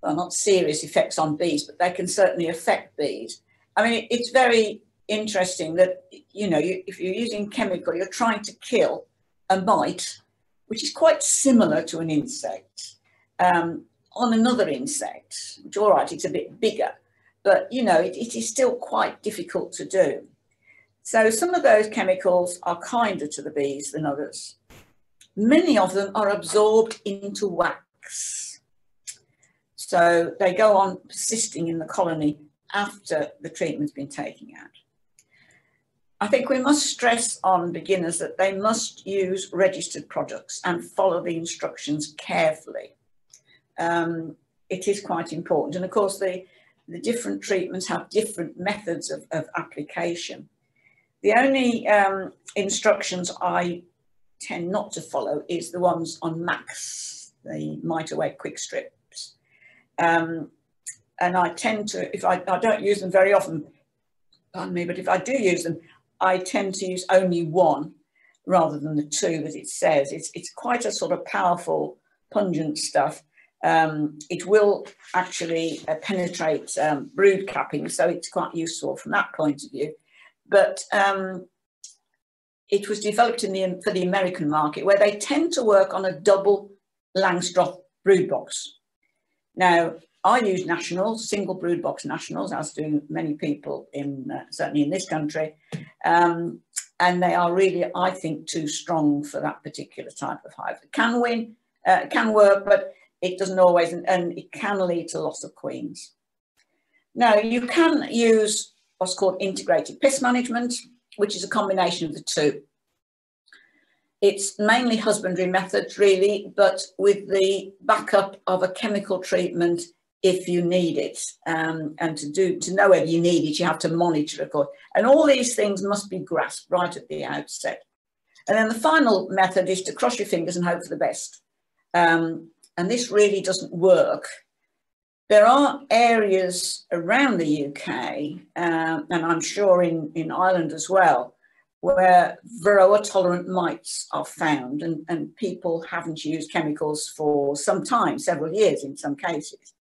well, not serious effects on bees, but they can certainly affect bees. I mean, it's very interesting that, you know, you, if you're using chemical, you're trying to kill a mite, which is quite similar to an insect, um, on another insect, which, all right, it's a bit bigger, but, you know, it, it is still quite difficult to do. So some of those chemicals are kinder to the bees than others. Many of them are absorbed into wax. So they go on persisting in the colony after the treatment's been taken out. I think we must stress on beginners that they must use registered products and follow the instructions carefully. Um, it is quite important. And of course, the, the different treatments have different methods of, of application. The only um, instructions I tend not to follow is the ones on MAQS, the Mite Away Quick Strip. Um, and I tend to, if I, I don't use them very often, pardon me, but if I do use them, I tend to use only one rather than the two that it says. It's, it's quite a sort of powerful, pungent stuff. Um, it will actually uh, penetrate um, brood capping, so it's quite useful from that point of view. But um, it was developed in the, for the American market where they tend to work on a double Langstroth brood box. Now, I use nationals, single brood box nationals, as do many people in uh, certainly in this country. Um, and they are really, I think, too strong for that particular type of hive. It can win, uh, can work, but it doesn't always, and, and it can lead to loss of queens. Now, you can use what's called integrated pest management, which is a combination of the two. It's mainly husbandry methods, really, but with the backup of a chemical treatment if you need it. Um, and to do to know whether you need it, you have to monitor, course. And all these things must be grasped right at the outset. And then the final method is to cross your fingers and hope for the best. Um, and this really doesn't work. There are areas around the UK, um, and I'm sure in, in Ireland as well, where Varroa tolerant mites are found and, and people haven't used chemicals for some time, several years in some cases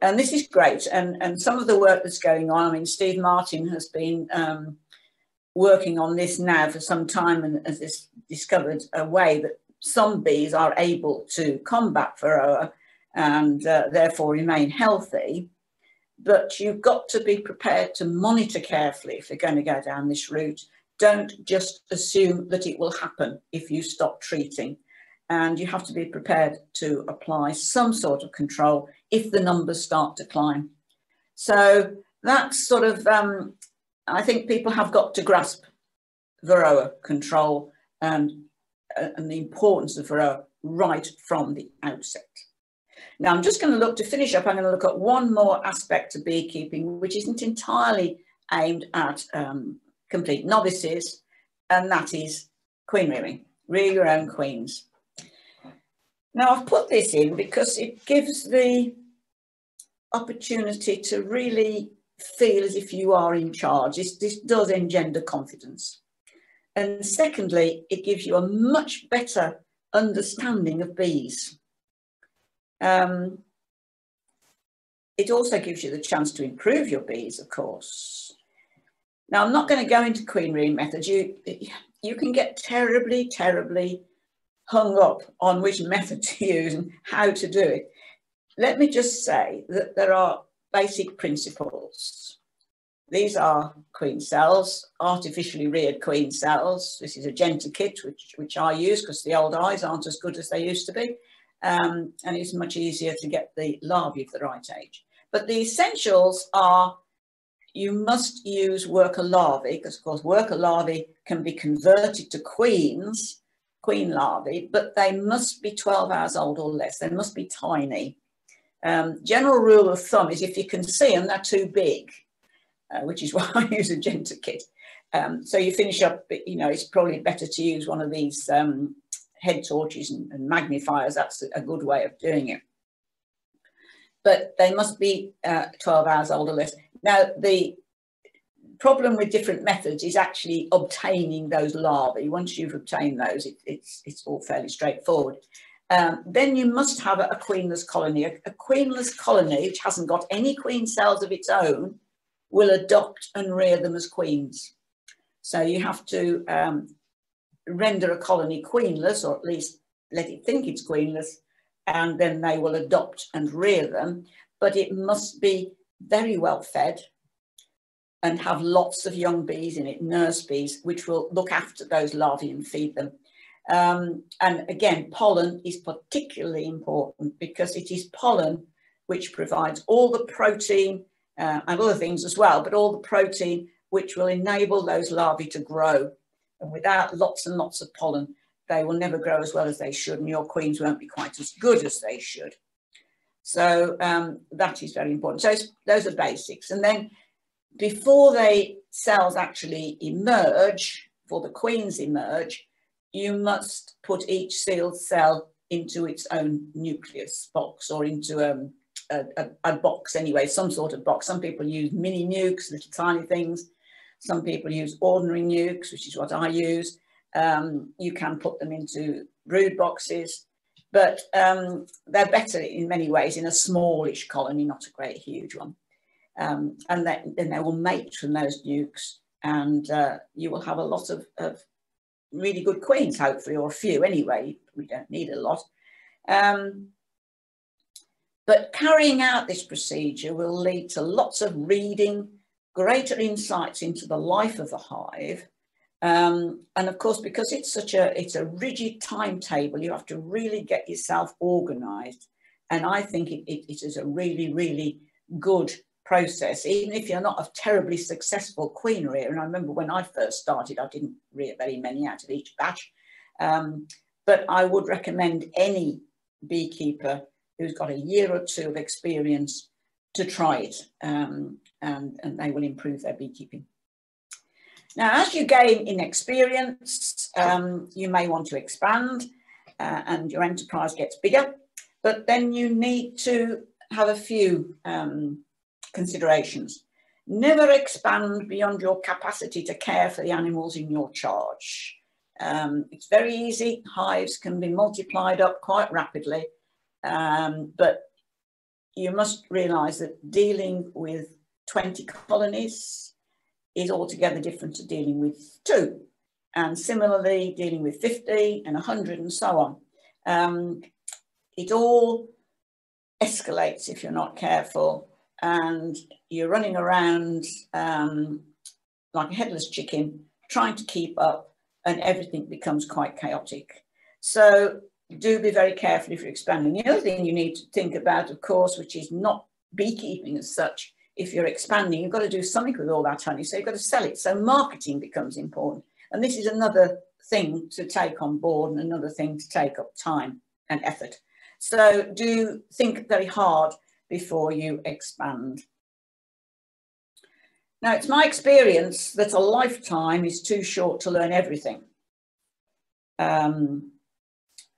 and this is great. And, and some of the work that's going on, I mean, Steve Martin has been um, working on this now for some time and has discovered a way that some bees are able to combat varroa and uh, therefore remain healthy. But you've got to be prepared to monitor carefully if you're going to go down this route. Don't just assume that it will happen if you stop treating and you have to be prepared to apply some sort of control if the numbers start to climb. So that's sort of, um, I think people have got to grasp Varroa control and, uh, and the importance of Varroa right from the outset. Now I'm just going to look to finish up, I'm going to look at one more aspect of beekeeping, which isn't entirely aimed at um, complete novices, and that is queen rearing, rear your own queens. Now I've put this in because it gives the opportunity to really feel as if you are in charge. This, this does engender confidence. And secondly, it gives you a much better understanding of bees. Um, it also gives you the chance to improve your bees, of course. Now, I'm not going to go into queen rearing methods. You, you can get terribly, terribly hung up on which method to use and how to do it. Let me just say that there are basic principles. These are queen cells, artificially reared queen cells. This is a Jenter kit, which, which I use because the old eyes aren't as good as they used to be. Um, and it's much easier to get the larvae of the right age. But the essentials are you must use worker larvae because of course worker larvae can be converted to queens queen larvae, but they must be 12 hours old or less. They must be tiny. Um, general rule of thumb is if you can see them, they're too big, uh, which is why I use a Jenter kit. Um, so you finish up, you know, it's probably better to use one of these um, head torches and, and, magnifiers. That's a good way of doing it. But they must be uh, 12 hours old or less. Now, the problem with different methods is actually obtaining those larvae. Once you've obtained those, it, it's, it's all fairly straightforward. Um, then you must have a, a queenless colony. A, a, queenless colony, which hasn't got any queen cells of its own, will adopt and rear them as queens. So you have to um, render a colony queenless, or at least let it think it's queenless, and then they will adopt and rear them. But it must be very well fed, and have lots of young bees in it, nurse bees, which will look after those larvae and feed them. Um, and again, pollen is particularly important because it is pollen which provides all the protein uh, and other things as well, but all the protein which will enable those larvae to grow. And without lots and lots of pollen, they will never grow as well as they should, and your queens won't be quite as good as they should. So um, that is very important. So those are basics. And then before the cells actually emerge, before the queens emerge, you must put each sealed cell into its own nucleus box or into um, a, a, a, box anyway, some sort of box. Some people use mini nucs, little tiny things. Some people use ordinary nucs, which is what I use. Um, you can put them into brood boxes, but um, they're better in many ways in a smallish colony, not a great huge one. Um, and then, then, they will mate from those nucs and uh, you will have a lot of, of, really good queens, hopefully, or a few anyway. We don't need a lot. Um, but carrying out this procedure will lead to lots of reading, greater insights into the life of the hive, um, and of course, because it's such a it's a rigid timetable, you have to really get yourself organised. And I think it, it, it is a really, really good process, even if you're not a terribly successful queen rearer. And I remember when I first started, I didn't rear very many out of each batch. Um, but I would recommend any beekeeper who's got a year or two of experience to try it um, and, and they will improve their beekeeping. Now, as you gain in experience, um, you may want to expand uh, and your enterprise gets bigger, but then you need to have a few um, considerations. Never expand beyond your capacity to care for the animals in your charge. Um, it's very easy. Hives can be multiplied up quite rapidly, um, but you must realise that dealing with 20 colonies is altogether different to dealing with two. And similarly, dealing with 50 and 100 and so on. Um, it all escalates if you're not careful and you're running around um, like a headless chicken trying to keep up and everything becomes quite chaotic. So do be very careful if you're expanding. The other thing you need to think about, of course, which is not beekeeping as such, if you're expanding, you've got to do something with all that honey. So you've got to sell it. So marketing becomes important. And this is another thing to take on board and another thing to take up time and effort. So do think very hard before you expand. Now, it's my experience that a lifetime is too short to learn everything. Um,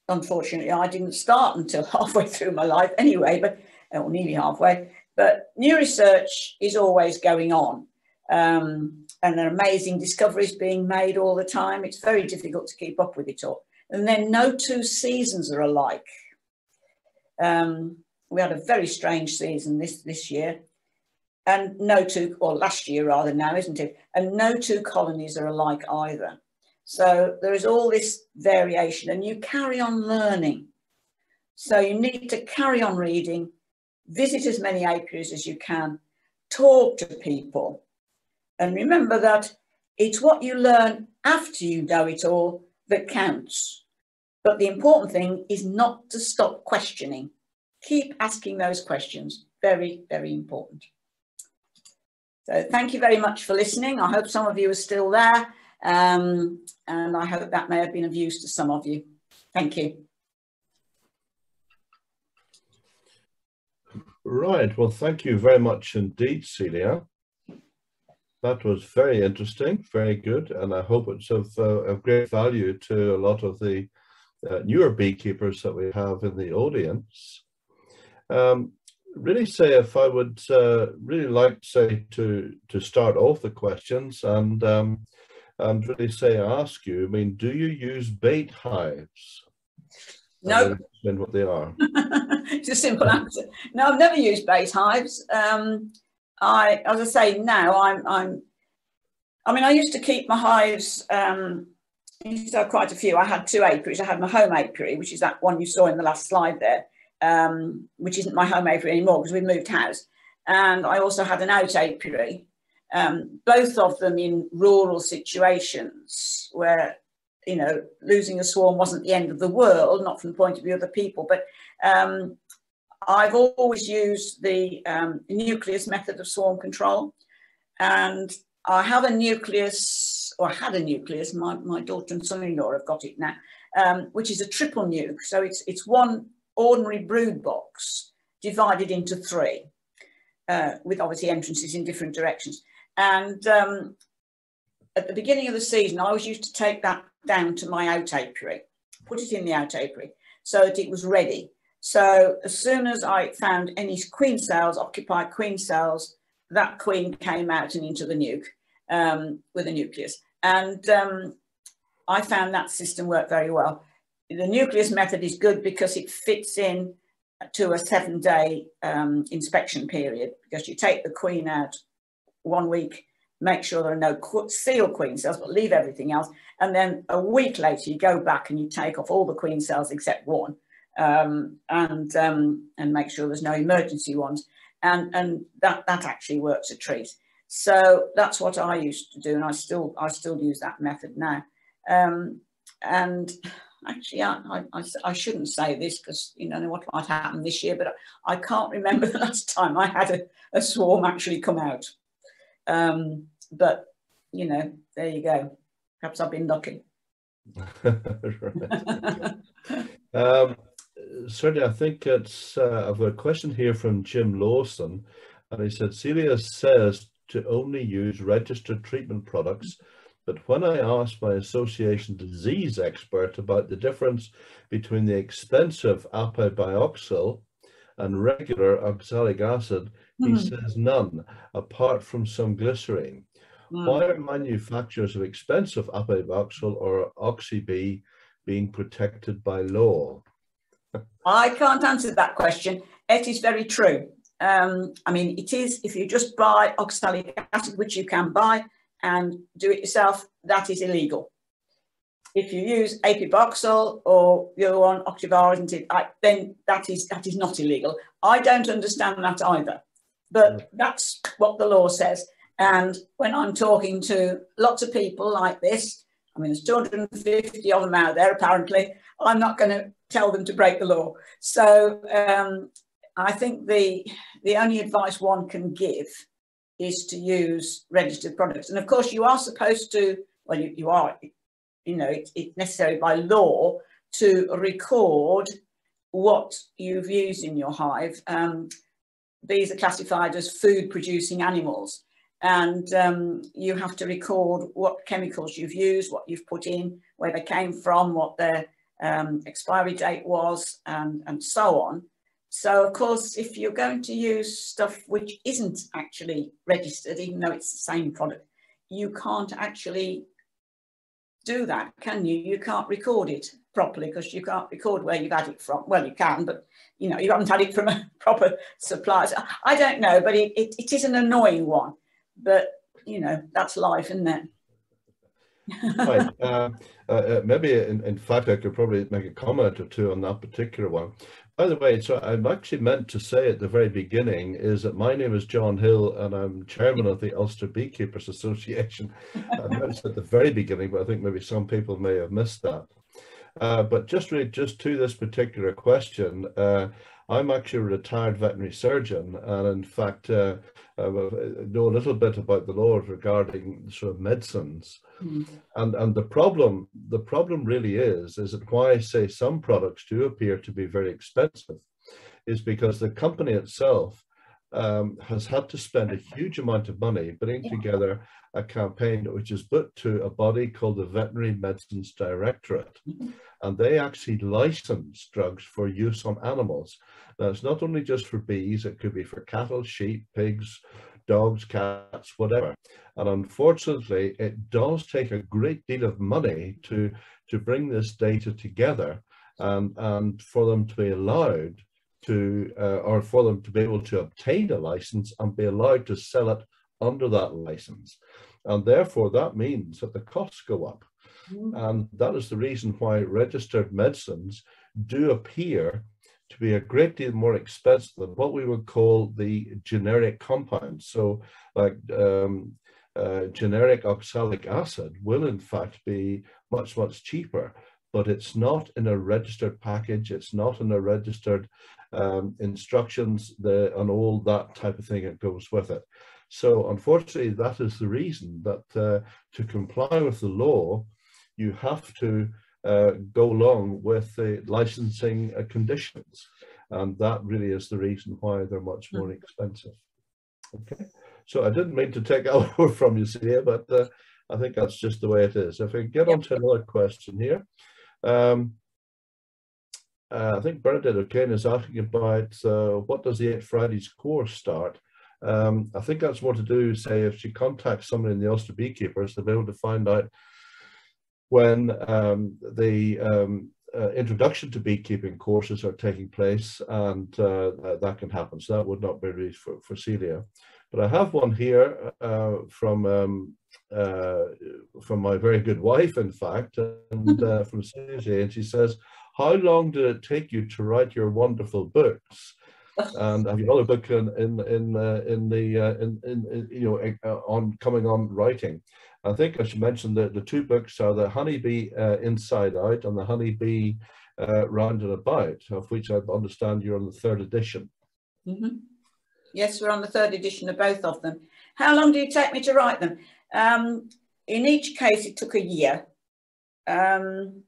unfortunately, I didn't start until halfway through my life anyway, but or nearly halfway. But new research is always going on. Um, and there are amazing discoveries being made all the time. It's very difficult to keep up with it all. And then no two seasons are alike. Um, we had a very strange season this, this year. And no two, or last year rather now, isn't it? And no two colonies are alike either. So there is all this variation and you carry on learning. So you need to carry on reading, visit as many apiaries as you can, talk to people, and remember that it's what you learn after you know it all that counts. But the important thing is not to stop questioning. Keep asking those questions. Very, very important. So thank you very much for listening. I hope some of you are still there. Um, and I hope that may have been of use to some of you. Thank you. Right. Well, thank you very much indeed, Celia. That was very interesting, very good, and I hope it's of, uh, of great value to a lot of the uh, newer beekeepers that we have in the audience. Um, really say if I would uh, really like to say to to start off the questions and um, and really say ask you, I mean, do you use bait hives? No. Nope. what they are. it's a simple answer. No, I've never used bait hives. Um, I, as I say, now I'm, I'm, I mean, I used to keep my hives, um, I used to have quite a few. I had two apiaries. I had my home apiary, which is that one you saw in the last slide there, um, which isn't my home apiary anymore because we moved house. And I also had an out apiary, um, both of them in rural situations where you know, losing a swarm wasn't the end of the world, not from the point of view of the people, but um, I've always used the um, nucleus method of swarm control. And I have a nucleus, or I had a nucleus, my, my daughter and son-in-law have got it now, um, which is a triple nuc. So it's, it's one ordinary brood box divided into three, uh, with obviously entrances in different directions. And um, at the beginning of the season, I was used to take that down to my out apiary, put it in the out apiary so that it was ready. So as soon as I found any queen cells, occupied queen cells, that queen came out and into the nuc. um, with a nucleus. And um, I found that system worked very well. The nucleus method is good because it fits in to a seven day um, inspection period because you take the queen out one week, make sure there are no seal queen cells, but leave everything else. And then a week later, you go back and you take off all the queen cells except one um, and, um, and make sure there's no emergency ones. And, and that, that actually works a treat. So that's what I used to do, and I still I still use that method now. Um, and actually, I, I, I, shouldn't say this because you know what might happen this year, but I can't remember the last time I had a, a swarm actually come out. Um, but you know, there you go. Perhaps I've been lucky. um, certainly, I think it's. Uh, I've got a question here from Jim Lawson, and he said Celia says to only use registered treatment products but when I asked my association disease expert about the difference between the expensive Api-Bioxal and regular oxalic acid, mm. he hmm. says none, apart from some glycerine. Mm. Why are manufacturers of expensive Api-Bioxal or Oxybee being protected by law? I can't answer that question. It is very true. Um, I mean, it is, if you just buy oxalic acid, which you can buy, and do it yourself, that is illegal. If you use Api-Bioxal or the other one, Oxuvar, isn't it? I, then that is that is not illegal. I don't understand that either, but mm. that's what the law says. And when I'm talking to lots of people like this, I mean, there's 250 of them out there apparently. I'm not going to tell them to break the law. So um, I think the the only advice one can give is to use registered products. And of course, you are supposed to, well, you, you are, you know, it's it necessary by law to record what you've used in your hive. Um, these are classified as food producing animals. And um, you have to record what chemicals you've used, what you've put in, where they came from, what their um, expiry date was, and, and so on. So of course, if you're going to use stuff which isn't actually registered, even though it's the same product, you can't actually do that, can you? You can't record it properly because you can't record where you've had it from. Well, you can, but you know, you haven't had it from a proper supplier. So I don't know, but it, it, it is an annoying one. But you know, that's life, isn't it? right. Uh, uh, uh, maybe, in, in fact, I could probably make a comment or two on that particular one. By the way, so I'm actually meant to say at the very beginning is that my name is John Hill and I'm chairman of the Ulster Beekeepers Association. I mentioned at the very beginning, but I think maybe some people may have missed that. Uh, but just really, just to this particular question, uh, I'm actually a retired veterinary surgeon, and in fact, uh, I know a little bit about the laws regarding sort of medicines. Mm. And and the problem, the problem really is, is that why I say some products do appear to be very expensive, is because the company itself um, has had to spend a huge amount of money putting yeah. together a campaign which is put to a body called the Veterinary Medicines Directorate. Mm-hmm. And they actually license drugs for use on animals. Now, it's not only just for bees, it could be for cattle, sheep, pigs, dogs, cats, whatever. And unfortunately, it does take a great deal of money to, to bring this data together and, and for them to be allowed to, uh, or for them to be able to obtain a license and be allowed to sell it under that license. And therefore, that means that the costs go up. Mm. And that is the reason why registered medicines do appear to be a great deal more expensive than what we would call the generic compounds. So, like um, uh, generic oxalic acid will, in fact, be much, much cheaper, but it's not in a registered package, it's not in a registered um, instructions, the, and all that type of thing that goes with it. So unfortunately, that is the reason that uh, to comply with the law, you have to uh, go along with the licensing uh, conditions. And that really is the reason why they're much more hmm. expensive. Okay, so I didn't mean to take over from you, Celia, but uh, I think that's just the way it is. If we get on to another question here. Um, uh, I think Bernadette O'Kane is asking about uh, what does the Eight Fridays course start Um, I think that's more to do, say, if she contacts somebody in the Ulster Beekeepers, they'll be able to find out when um, the um, uh, introduction to beekeeping courses are taking place, and uh, that can happen. So that would not be released for, for Celia. But I have one here uh, from um, uh, from my very good wife, in fact, and uh, from Susie, and she says, "How long did it take you to write your wonderful books?" and have you a book in in in uh, in the uh, in, in, in, you know uh, on coming on writing. I think I should mention that the two books are the Honeybee uh, Inside Out and the Honeybee uh, Round and About, of which I understand you're on the third edition. Mm -hmm. Yes, we're on the third edition of both of them. How long did it take me to write them? Um, in each case, it took a year. Um,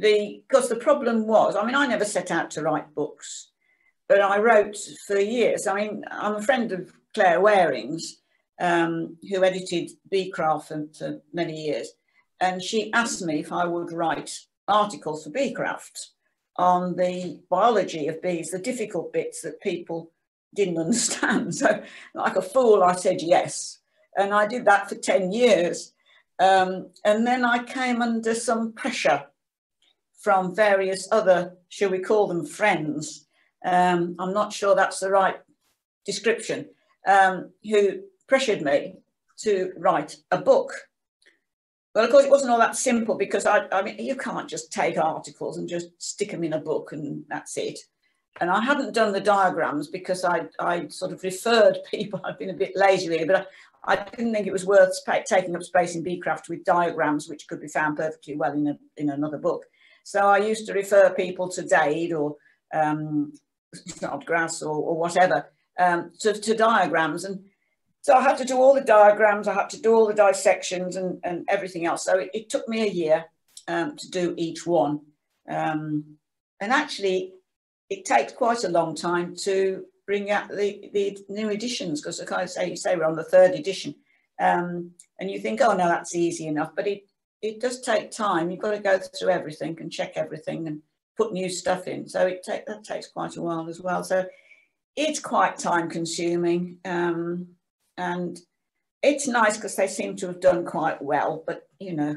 the because the problem was, I mean, I never set out to write books, but I wrote for years. I mean, I'm a friend of Claire Waring's, um, who edited Beecraft for, for many years, and she asked me if I would write articles for Beecraft on the biology of bees, the difficult bits that people didn't understand. So, like a fool, I said yes. And I did that for 10 years. Um, and then I came under some pressure from various other, shall we call them friends? Um, I'm not sure that's the right description, um, who pressured me to write a book. Well, of course, it wasn't all that simple because I, I mean, you can't just take articles and just stick them in a book and that's it and I hadn't done the diagrams because I I sort of referred people. I've been a bit lazy here, but I, I didn't think it was worth taking up space in Beecraft with diagrams, which could be found perfectly well in a, in another book. So I used to refer people to Dade or um, Snodgrass or, or whatever um, to, to diagrams, and so I had to do all the diagrams. I had to do all the dissections and, and everything else. So it, it took me a year um, to do each one. Um, and actually, it takes quite a long time to bring out the, the new editions because I kind of say you say we're on the third edition um, and you think oh no that's easy enough but it it does take time. You've got to go through everything and check everything and put new stuff in. So it take that takes quite a while as well. So it's quite time consuming um, and it's nice because they seem to have done quite well but you know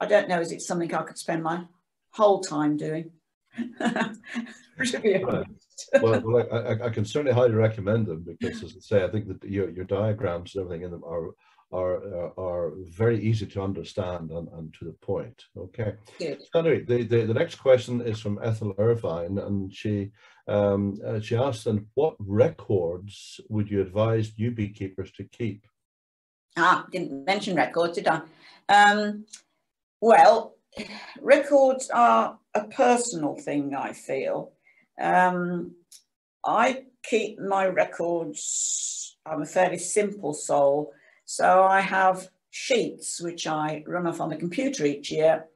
I don't know is it something I could spend my whole time doing? Well, well I, I, can certainly highly recommend them because, as I say, I think that your, your diagrams and everything in them are are uh, are very easy to understand and, and to the point. Okay. Good. So anyway, the, the, the next question is from Ethel Irvine, and she um, uh, she asked, "And what records would you advise new beekeepers to keep?" Ah, didn't mention records, did I? Um, well, records are a personal thing, I feel. Um, I keep my records, I'm a fairly simple soul, so I have sheets which I run off on the computer each year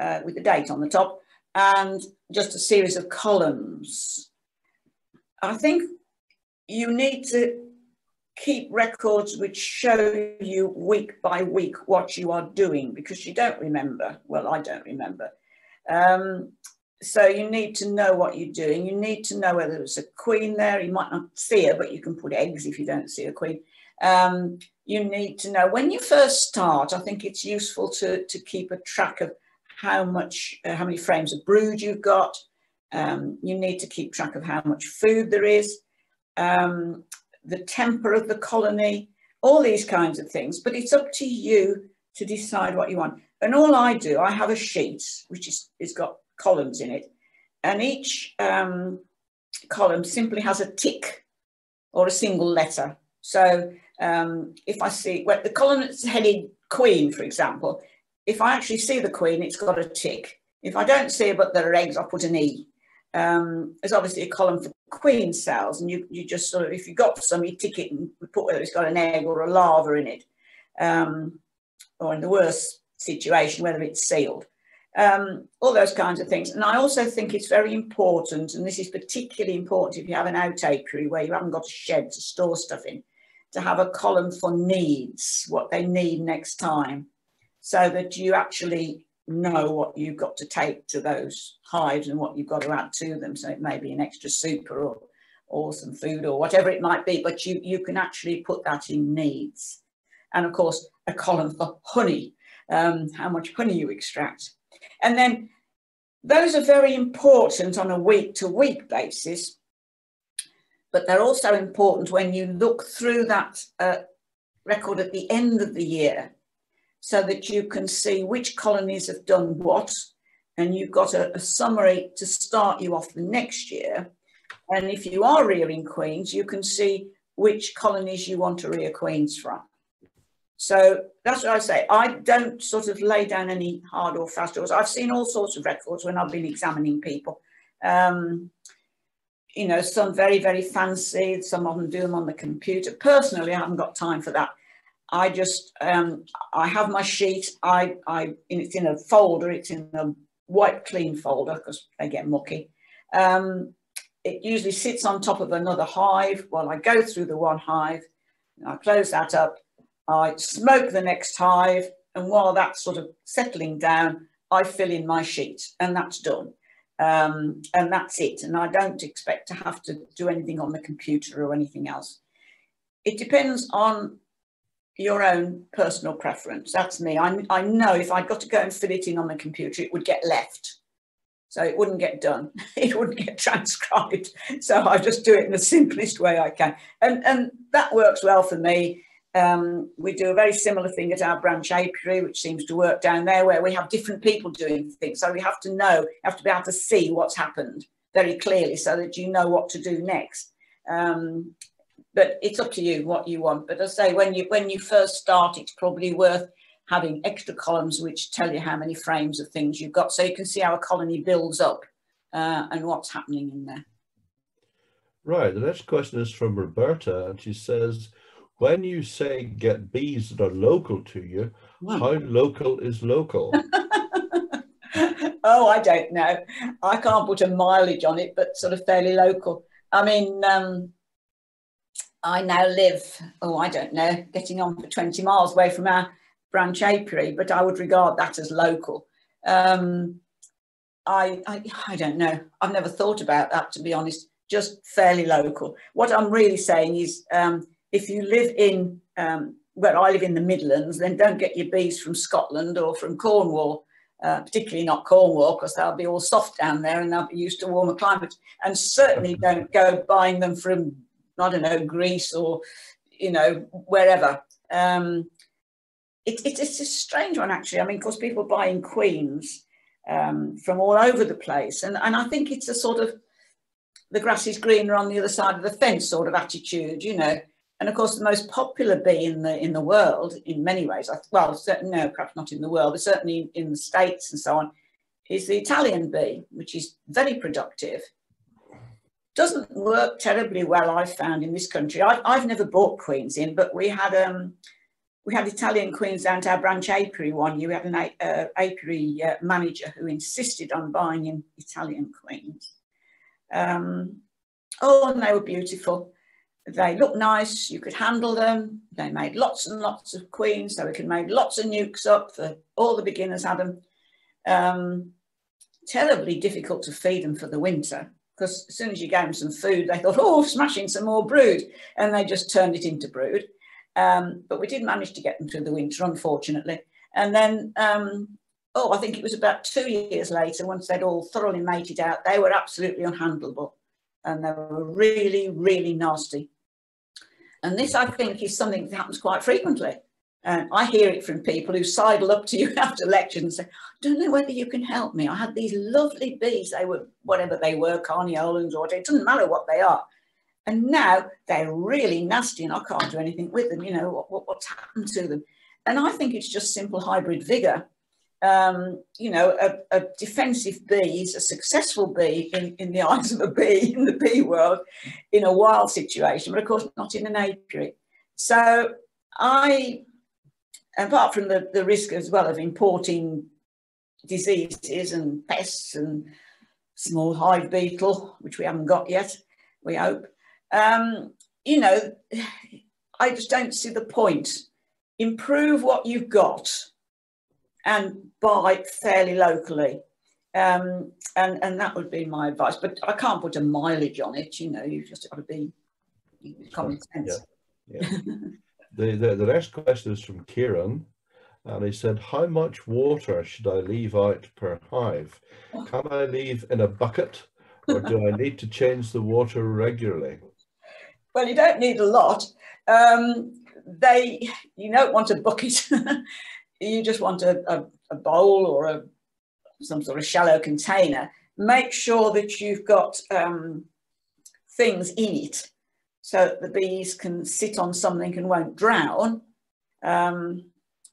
uh, with the date on the top and just a series of columns. I think you need to keep records which show you week by week what you are doing because you don't remember. Well, I don't remember. Um, so you need to know what you're doing. You need to know whether there's a queen there. You might not see her, but you can put eggs if you don't see a queen. Um, you need to know when you first start. I think it's useful to to keep a track of how much, uh, how many frames of brood you've got. Um, you need to keep track of how much food there is, um, the temper of the colony, all these kinds of things. But it's up to you to decide what you want. And all I do, I have a sheet which is, is got columns in it, and each um, column simply has a tick or a single letter. So um, if I see well, the column that's headed Queen, for example, if I actually see the Queen, it's got a tick. If I don't see but there are eggs, I put an E. Um, there's obviously a column for queen cells, and you, you just sort of, if you've got some, you tick it and put whether it's got an egg or a larva in it, um, or in the worst situation, whether it's sealed. Um, all those kinds of things. And I also think it's very important, and this is particularly important if you have an out apiary where you haven't got a shed to store stuff in, to have a column for needs, what they need next time, so that you actually know what you've got to take to those hives and what you've got to add to them. So it may be an extra super or or some food or whatever it might be, but you, you can actually put that in needs. And of course, a column for honey, um, how much honey you extract. And then those are very important on a week to week basis, but they're also important when you look through that uh, record at the end of the year so that you can see which colonies have done what and you've got a, a summary to start you off the next year. And if you are rearing queens, you can see which colonies you want to rear queens from. So that's what I say. I don't sort of lay down any hard or fast rules. I've seen all sorts of records when I've been examining people. Um, you know, some very, very fancy, some of them do them on the computer. Personally, I haven't got time for that. I just, um, I have my sheet, I, I, it's in a folder, it's in a white clean folder because they get mucky. Um, it usually sits on top of another hive while I go through the one hive. I close that up I smoke the next hive, and while that's sort of settling down, I fill in my sheet, and that's done. Um, and that's it. And I don't expect to have to do anything on the computer or anything else. It depends on your own personal preference. That's me. I, I know if I'd got to go and fill it in on the computer, it would get left. So it wouldn't get done. It wouldn't get transcribed. So I just do it in the simplest way I can. And, and that works well for me. Um, we do a very similar thing at our branch apiary, which seems to work down there, where we have different people doing things. So we have to know, have to be able to see what's happened very clearly so that you know what to do next. Um, but it's up to you what you want. But I say, when you when you first start, it's probably worth having extra columns which tell you how many frames of things you've got, so you can see how a colony builds up uh, and what's happening in there. Right. The next question is from Roberta, and she says, when you say get bees that are local to you, hmm. how local is local? oh, I don't know. I can't put a mileage on it, but sort of fairly local. I mean, um, I now live, oh, I don't know, getting on for 20 miles away from our branch apiary, but I would regard that as local. Um, I, I, I don't know. I've never thought about that, to be honest, just fairly local. What I'm really saying is um, if you live in um, where I live in the Midlands, then don't get your bees from Scotland or from Cornwall, uh, particularly not Cornwall, because they'll be all soft down there and they'll be used to warmer climates. And certainly don't go buying them from, I don't know, Greece or, you know, wherever. Um, it, it, it's a strange one, actually. I mean, of course, people buying queens um, from all over the place. And, and I think it's a sort of the grass is greener on the other side of the fence sort of attitude, you know. And of course, the most popular bee in the in the world, in many ways, well, certainly no, perhaps not in the world, but certainly in the states and so on, is the Italian bee, which is very productive. Doesn't work terribly well, I've found in this country. I've, I've never bought queens in, but we had um we had Italian queens down to our branch apiary one year. We had an uh, apiary uh, manager who insisted on buying in Italian queens. Um, oh, and they were beautiful. They looked nice, you could handle them. They made lots and lots of queens, so we could make lots of nucs up for all the beginners had them. Um, terribly difficult to feed them for the winter because as soon as you gave them some food, they thought, oh, smashing some more brood. And they just turned it into brood. Um, but we did manage to get them through the winter, unfortunately. And then, um, oh, I think it was about two years later, once they'd all thoroughly mated out, they were absolutely unhandleable. And they were really, really nasty. And this, I think, is something that happens quite frequently. And I hear it from people who sidle up to you after lectures and say, I don't know whether you can help me. I had these lovely bees. They were whatever they were, carniolans or it doesn't matter what they are. And now they're really nasty and I can't do anything with them. You know, what, what, what's happened to them? And I think it's just simple hybrid vigor um, you know, a, a, defensive bee is a successful bee in, in the eyes of a bee in the bee world in a wild situation, but of course not in an apiary. So I, apart from the, the risk as well of importing diseases and pests and small hive beetle, which we haven't got yet, we hope, um, you know, I just don't see the point. Improve what you've got and buy fairly locally. Um, and, and that would be my advice. But I can't put a mileage on it, you know, you've just got to be common sense. Yeah. yeah. the, the, the next question is from Kieran. And he said, how much water should I leave out per hive? Can I leave in a bucket or do I need to change the water regularly? Well, you don't need a lot. Um, they, you don't want a bucket. you just want a, a, a bowl or a, some sort of shallow container. Make sure that you've got um, things in it so that the bees can sit on something and won't drown. Um,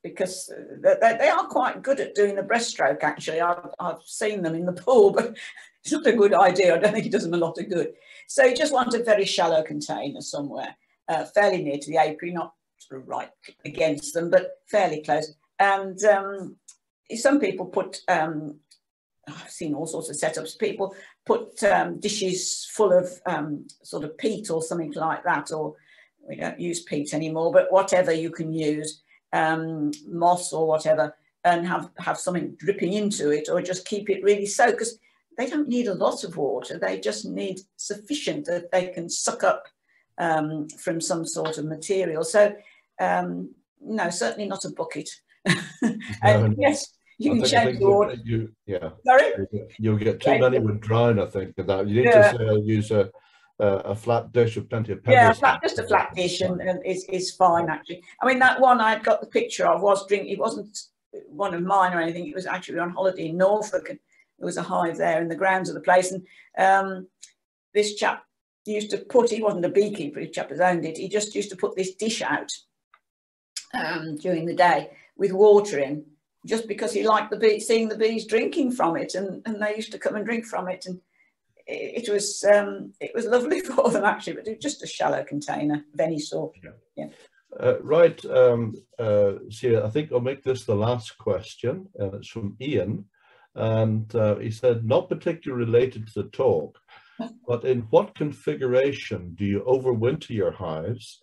because they, they, are quite good at doing the breaststroke actually. I've, I've seen them in the pool, but it's not a good idea. I don't think it does them a lot of good. So you just want a very shallow container somewhere, uh, fairly near to the apiary, not sort of right against them, but fairly close. And um, some people put, um, I've seen all sorts of setups, people put um, dishes full of um, sort of peat or something like that, or we don't use peat anymore, but whatever you can use, um, moss or whatever, and have, have something dripping into it, or just keep it really soaked, because they don't need a lot of water, they just need sufficient that they can suck up um, from some sort of material. So, um, no, certainly not a bucket. And yes, you can change the water. You, yeah. Sorry? You'll get too many would drown, I think, of that. You need yeah. to say, use a, a, a, flat dish with plenty of pebbles. Yeah, flat, just a flat dish and, and is, is fine, actually. I mean, that one I'd got the picture of was drink. It wasn't one of mine or anything. It was actually on holiday in Norfolk. And there was a hive there in the grounds of the place. And um, this chap used to put, he wasn't a beekeeper, his chap has owned it. He just used to put this dish out um, during the day with water in, just because he liked the bee, seeing the bees drinking from it, and, and they used to come and drink from it, and it, it was um, it was lovely for them actually, but it was just a shallow container of any sort. Yeah. yeah. Uh, right, um, uh, see, I think I'll make this the last question, and it's from Ian, and uh, he said, not particularly related to the talk, but in what configuration do you overwinter your hives?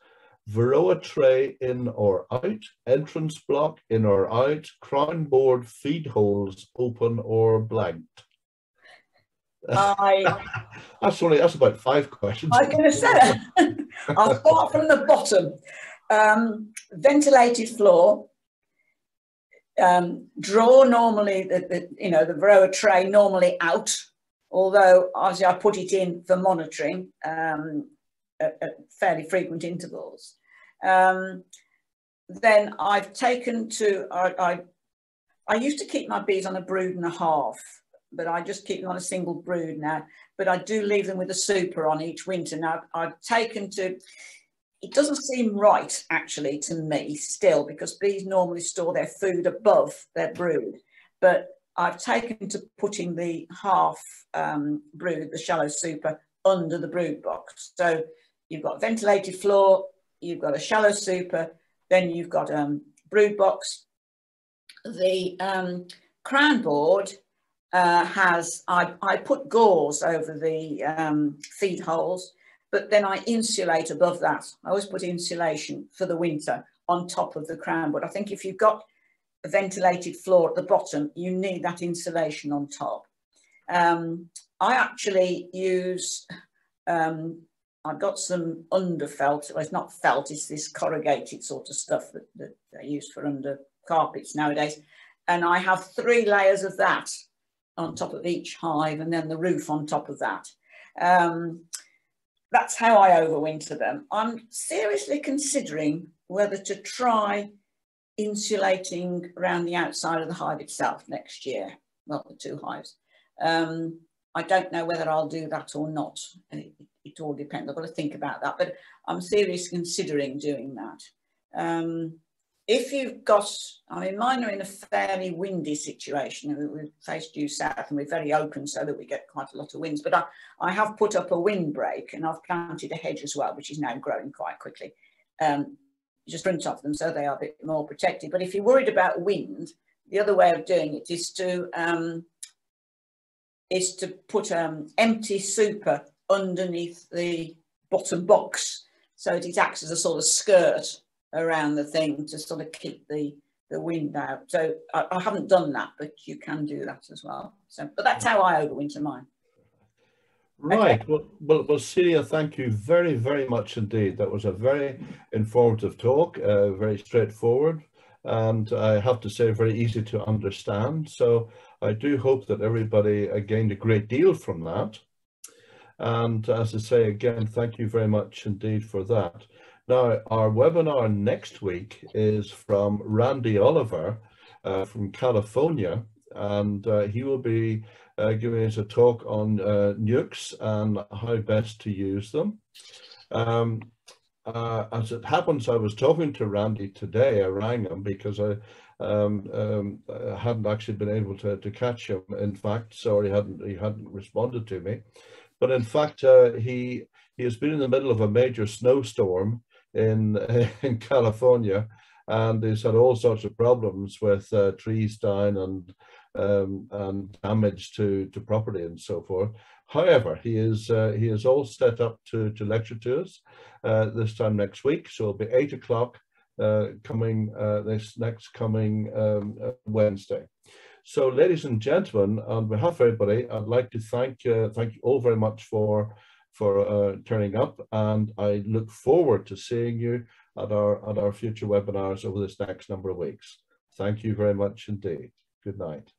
Varroa tray in or out, entrance block in or out, crown board feed holes open or blanked? I, that's only that's about five questions. I was going to say, I'll start from the bottom. Um, ventilated floor. Um, draw normally the, the you know the Varroa tray normally out, although as I put it in for monitoring. Um, at, at fairly frequent intervals. Um, then I've taken to, I, I, I, used to keep my bees on a brood and a half, but I just keep them on a single brood now. But I do leave them with a super on each winter. Now I've taken to, it doesn't seem right actually to me still because bees normally store their food above their brood. But I've taken to putting the half um, brood, the shallow super, under the brood box. So you've got ventilated floor, you've got a shallow super, then you've got a um, brood box. The um, crown board uh, has, I, I put gauze over the um, feed holes, but then I insulate above that. I always put insulation for the winter on top of the crown board. I think if you've got a ventilated floor at the bottom, you need that insulation on top. Um, I actually use um, I've got some underfelt, well, it's not felt, it's this corrugated sort of stuff that, that they use for under carpets nowadays. And I have three layers of that on top of each hive and then the roof on top of that. Um, that's how I overwinter them. I'm seriously considering whether to try insulating around the outside of the hive itself next year. Well, the two hives. Um, I don't know whether I'll do that or not. It, it all depends. I've got to think about that, but I'm seriously considering doing that. Um, if you've got, I mean, mine are in a fairly windy situation. We've faced due south and we're very open so that we get quite a lot of winds. But I, I have put up a windbreak and I've planted a hedge as well, which is now growing quite quickly. Um, just front of them so they are a bit more protected. But if you're worried about wind, the other way of doing it is to um, is to put um, empty super underneath the bottom box so it acts as a sort of skirt around the thing to sort of keep the, the wind out. So I, I haven't done that, but you can do that as well. So, but that's how I overwinter mine. Right. Well, well, well, Celia, thank you very, very much indeed. That was a very informative talk, uh, very straightforward, and I have to say, very easy to understand. So I do hope that everybody gained a great deal from that. And as I say again, thank you very much indeed for that. Now, our webinar next week is from Randy Oliver uh, from California, and uh, he will be uh, giving us a talk on uh, nucs and how best to use them. Um, uh, as it happens, I was talking to Randy today. I rang him because I um, um, hadn't actually been able to, to catch him. In fact, sorry, hadn't he hadn't responded to me. But in fact, uh, he he has been in the middle of a major snowstorm in in California, and he's had all sorts of problems with uh, trees down and um, and damage to, to property and so forth. However, he is uh, he is all set up to, to lecture to us uh, this time next week. So it'll be eight o'clock uh, coming uh, this next coming um, uh, Wednesday. So, ladies and gentlemen, on behalf of everybody, I'd like to thank uh, thank you all very much for for turning up, and I look forward to seeing you at our at our future webinars over this next number of weeks. Thank you very much indeed. Good night.